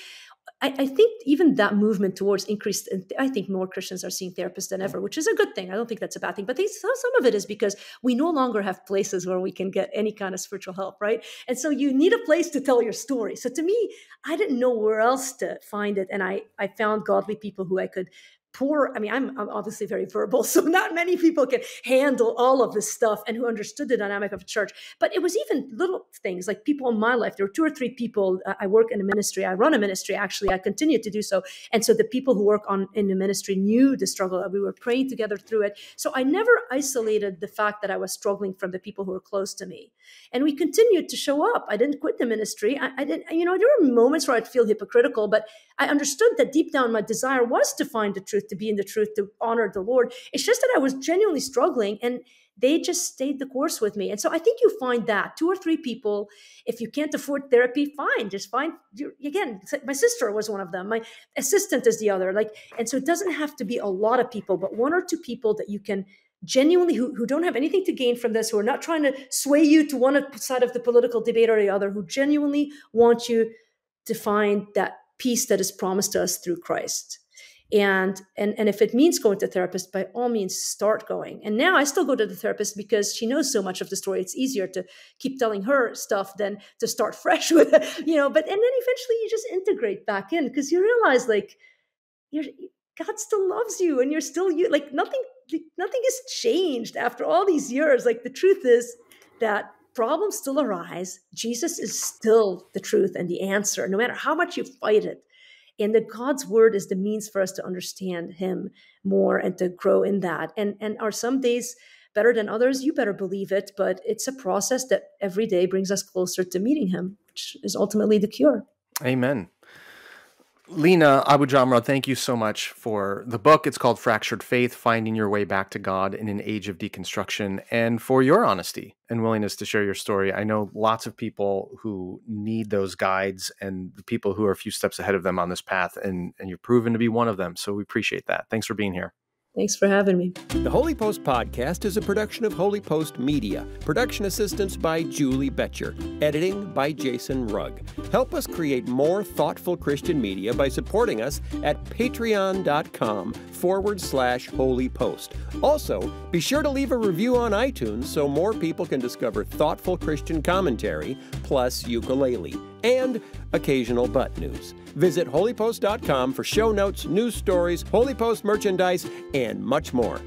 I, I, think even that movement towards increased, I think more Christians are seeing therapists than ever, which is a good thing. I don't think that's a bad thing. But they, some of it is because we no longer have places where we can get any kind of spiritual help, right? And so you need a place to tell your story. So to me, I didn't know where else to find it. And I, I found godly people who I could poor i mean I'm, I'm, obviously very verbal so not many people can handle all of this stuff and who understood the dynamic of church. But it was even little things like people in my life. There were two or three people uh, i work in a ministry i run a ministry actually i continue to do so. And so the people who work on in the ministry knew the struggle we were praying together through it. So i never isolated the fact that i was struggling from the people who were close to me. And we continued to show up. I didn't quit the ministry. I, I didn't you know there were moments where i'd feel hypocritical but i understood that deep down my desire was to find the truth to be in the truth, to honor the Lord. It's just that I was genuinely struggling and they just stayed the course with me. And so I think you find that two or three people, if you can't afford therapy, fine, just find, again, my sister was one of them. My assistant is the other. Like, and so it doesn't have to be a lot of people, but one or two people that you can genuinely who, who don't have anything to gain from this who are not trying to sway you to one side of the political debate or the other who genuinely want you to find that peace that is promised to us through christ and and and if it means going to therapist by all means start going. And now i still go to the therapist because she knows so much of the story. It's easier to keep telling her stuff than to start fresh with you know but and then eventually you just integrate back in because you realize like you're god still loves you and you're still you like nothing nothing has changed after all these years. Like the truth is that problems still arise. Jesus is still the truth and the answer no matter how much you fight it and that god's word is the means for us to understand him more and to grow in that. And and are some days better than others? You better believe it but it's a process that every day brings us closer to meeting him which is ultimately the cure. Amen Lina AbuJamra, thank you so much for the book. It's called Fractured Faith Finding Your Way Back to God in an Age of Deconstruction, and for your honesty and willingness to share your story. I know lots of people who need those guides and the people who are a few steps ahead of them on this path, and, and you've proven to be one of them. So we appreciate that. Thanks for being here. Thanks for having me. The Holy Post podcast is a production of Holy Post Media. Production assistance by Julie Betcher. Editing by Jason Rugg. Help us create more thoughtful Christian media by supporting us at patreon.com forward slash holy post. Also, be sure to leave a review on iTunes so more people can discover thoughtful Christian commentary, plus ukulele, and occasional butt news. Visit holypost.com for show notes, news stories, Holy Post merchandise, and much more.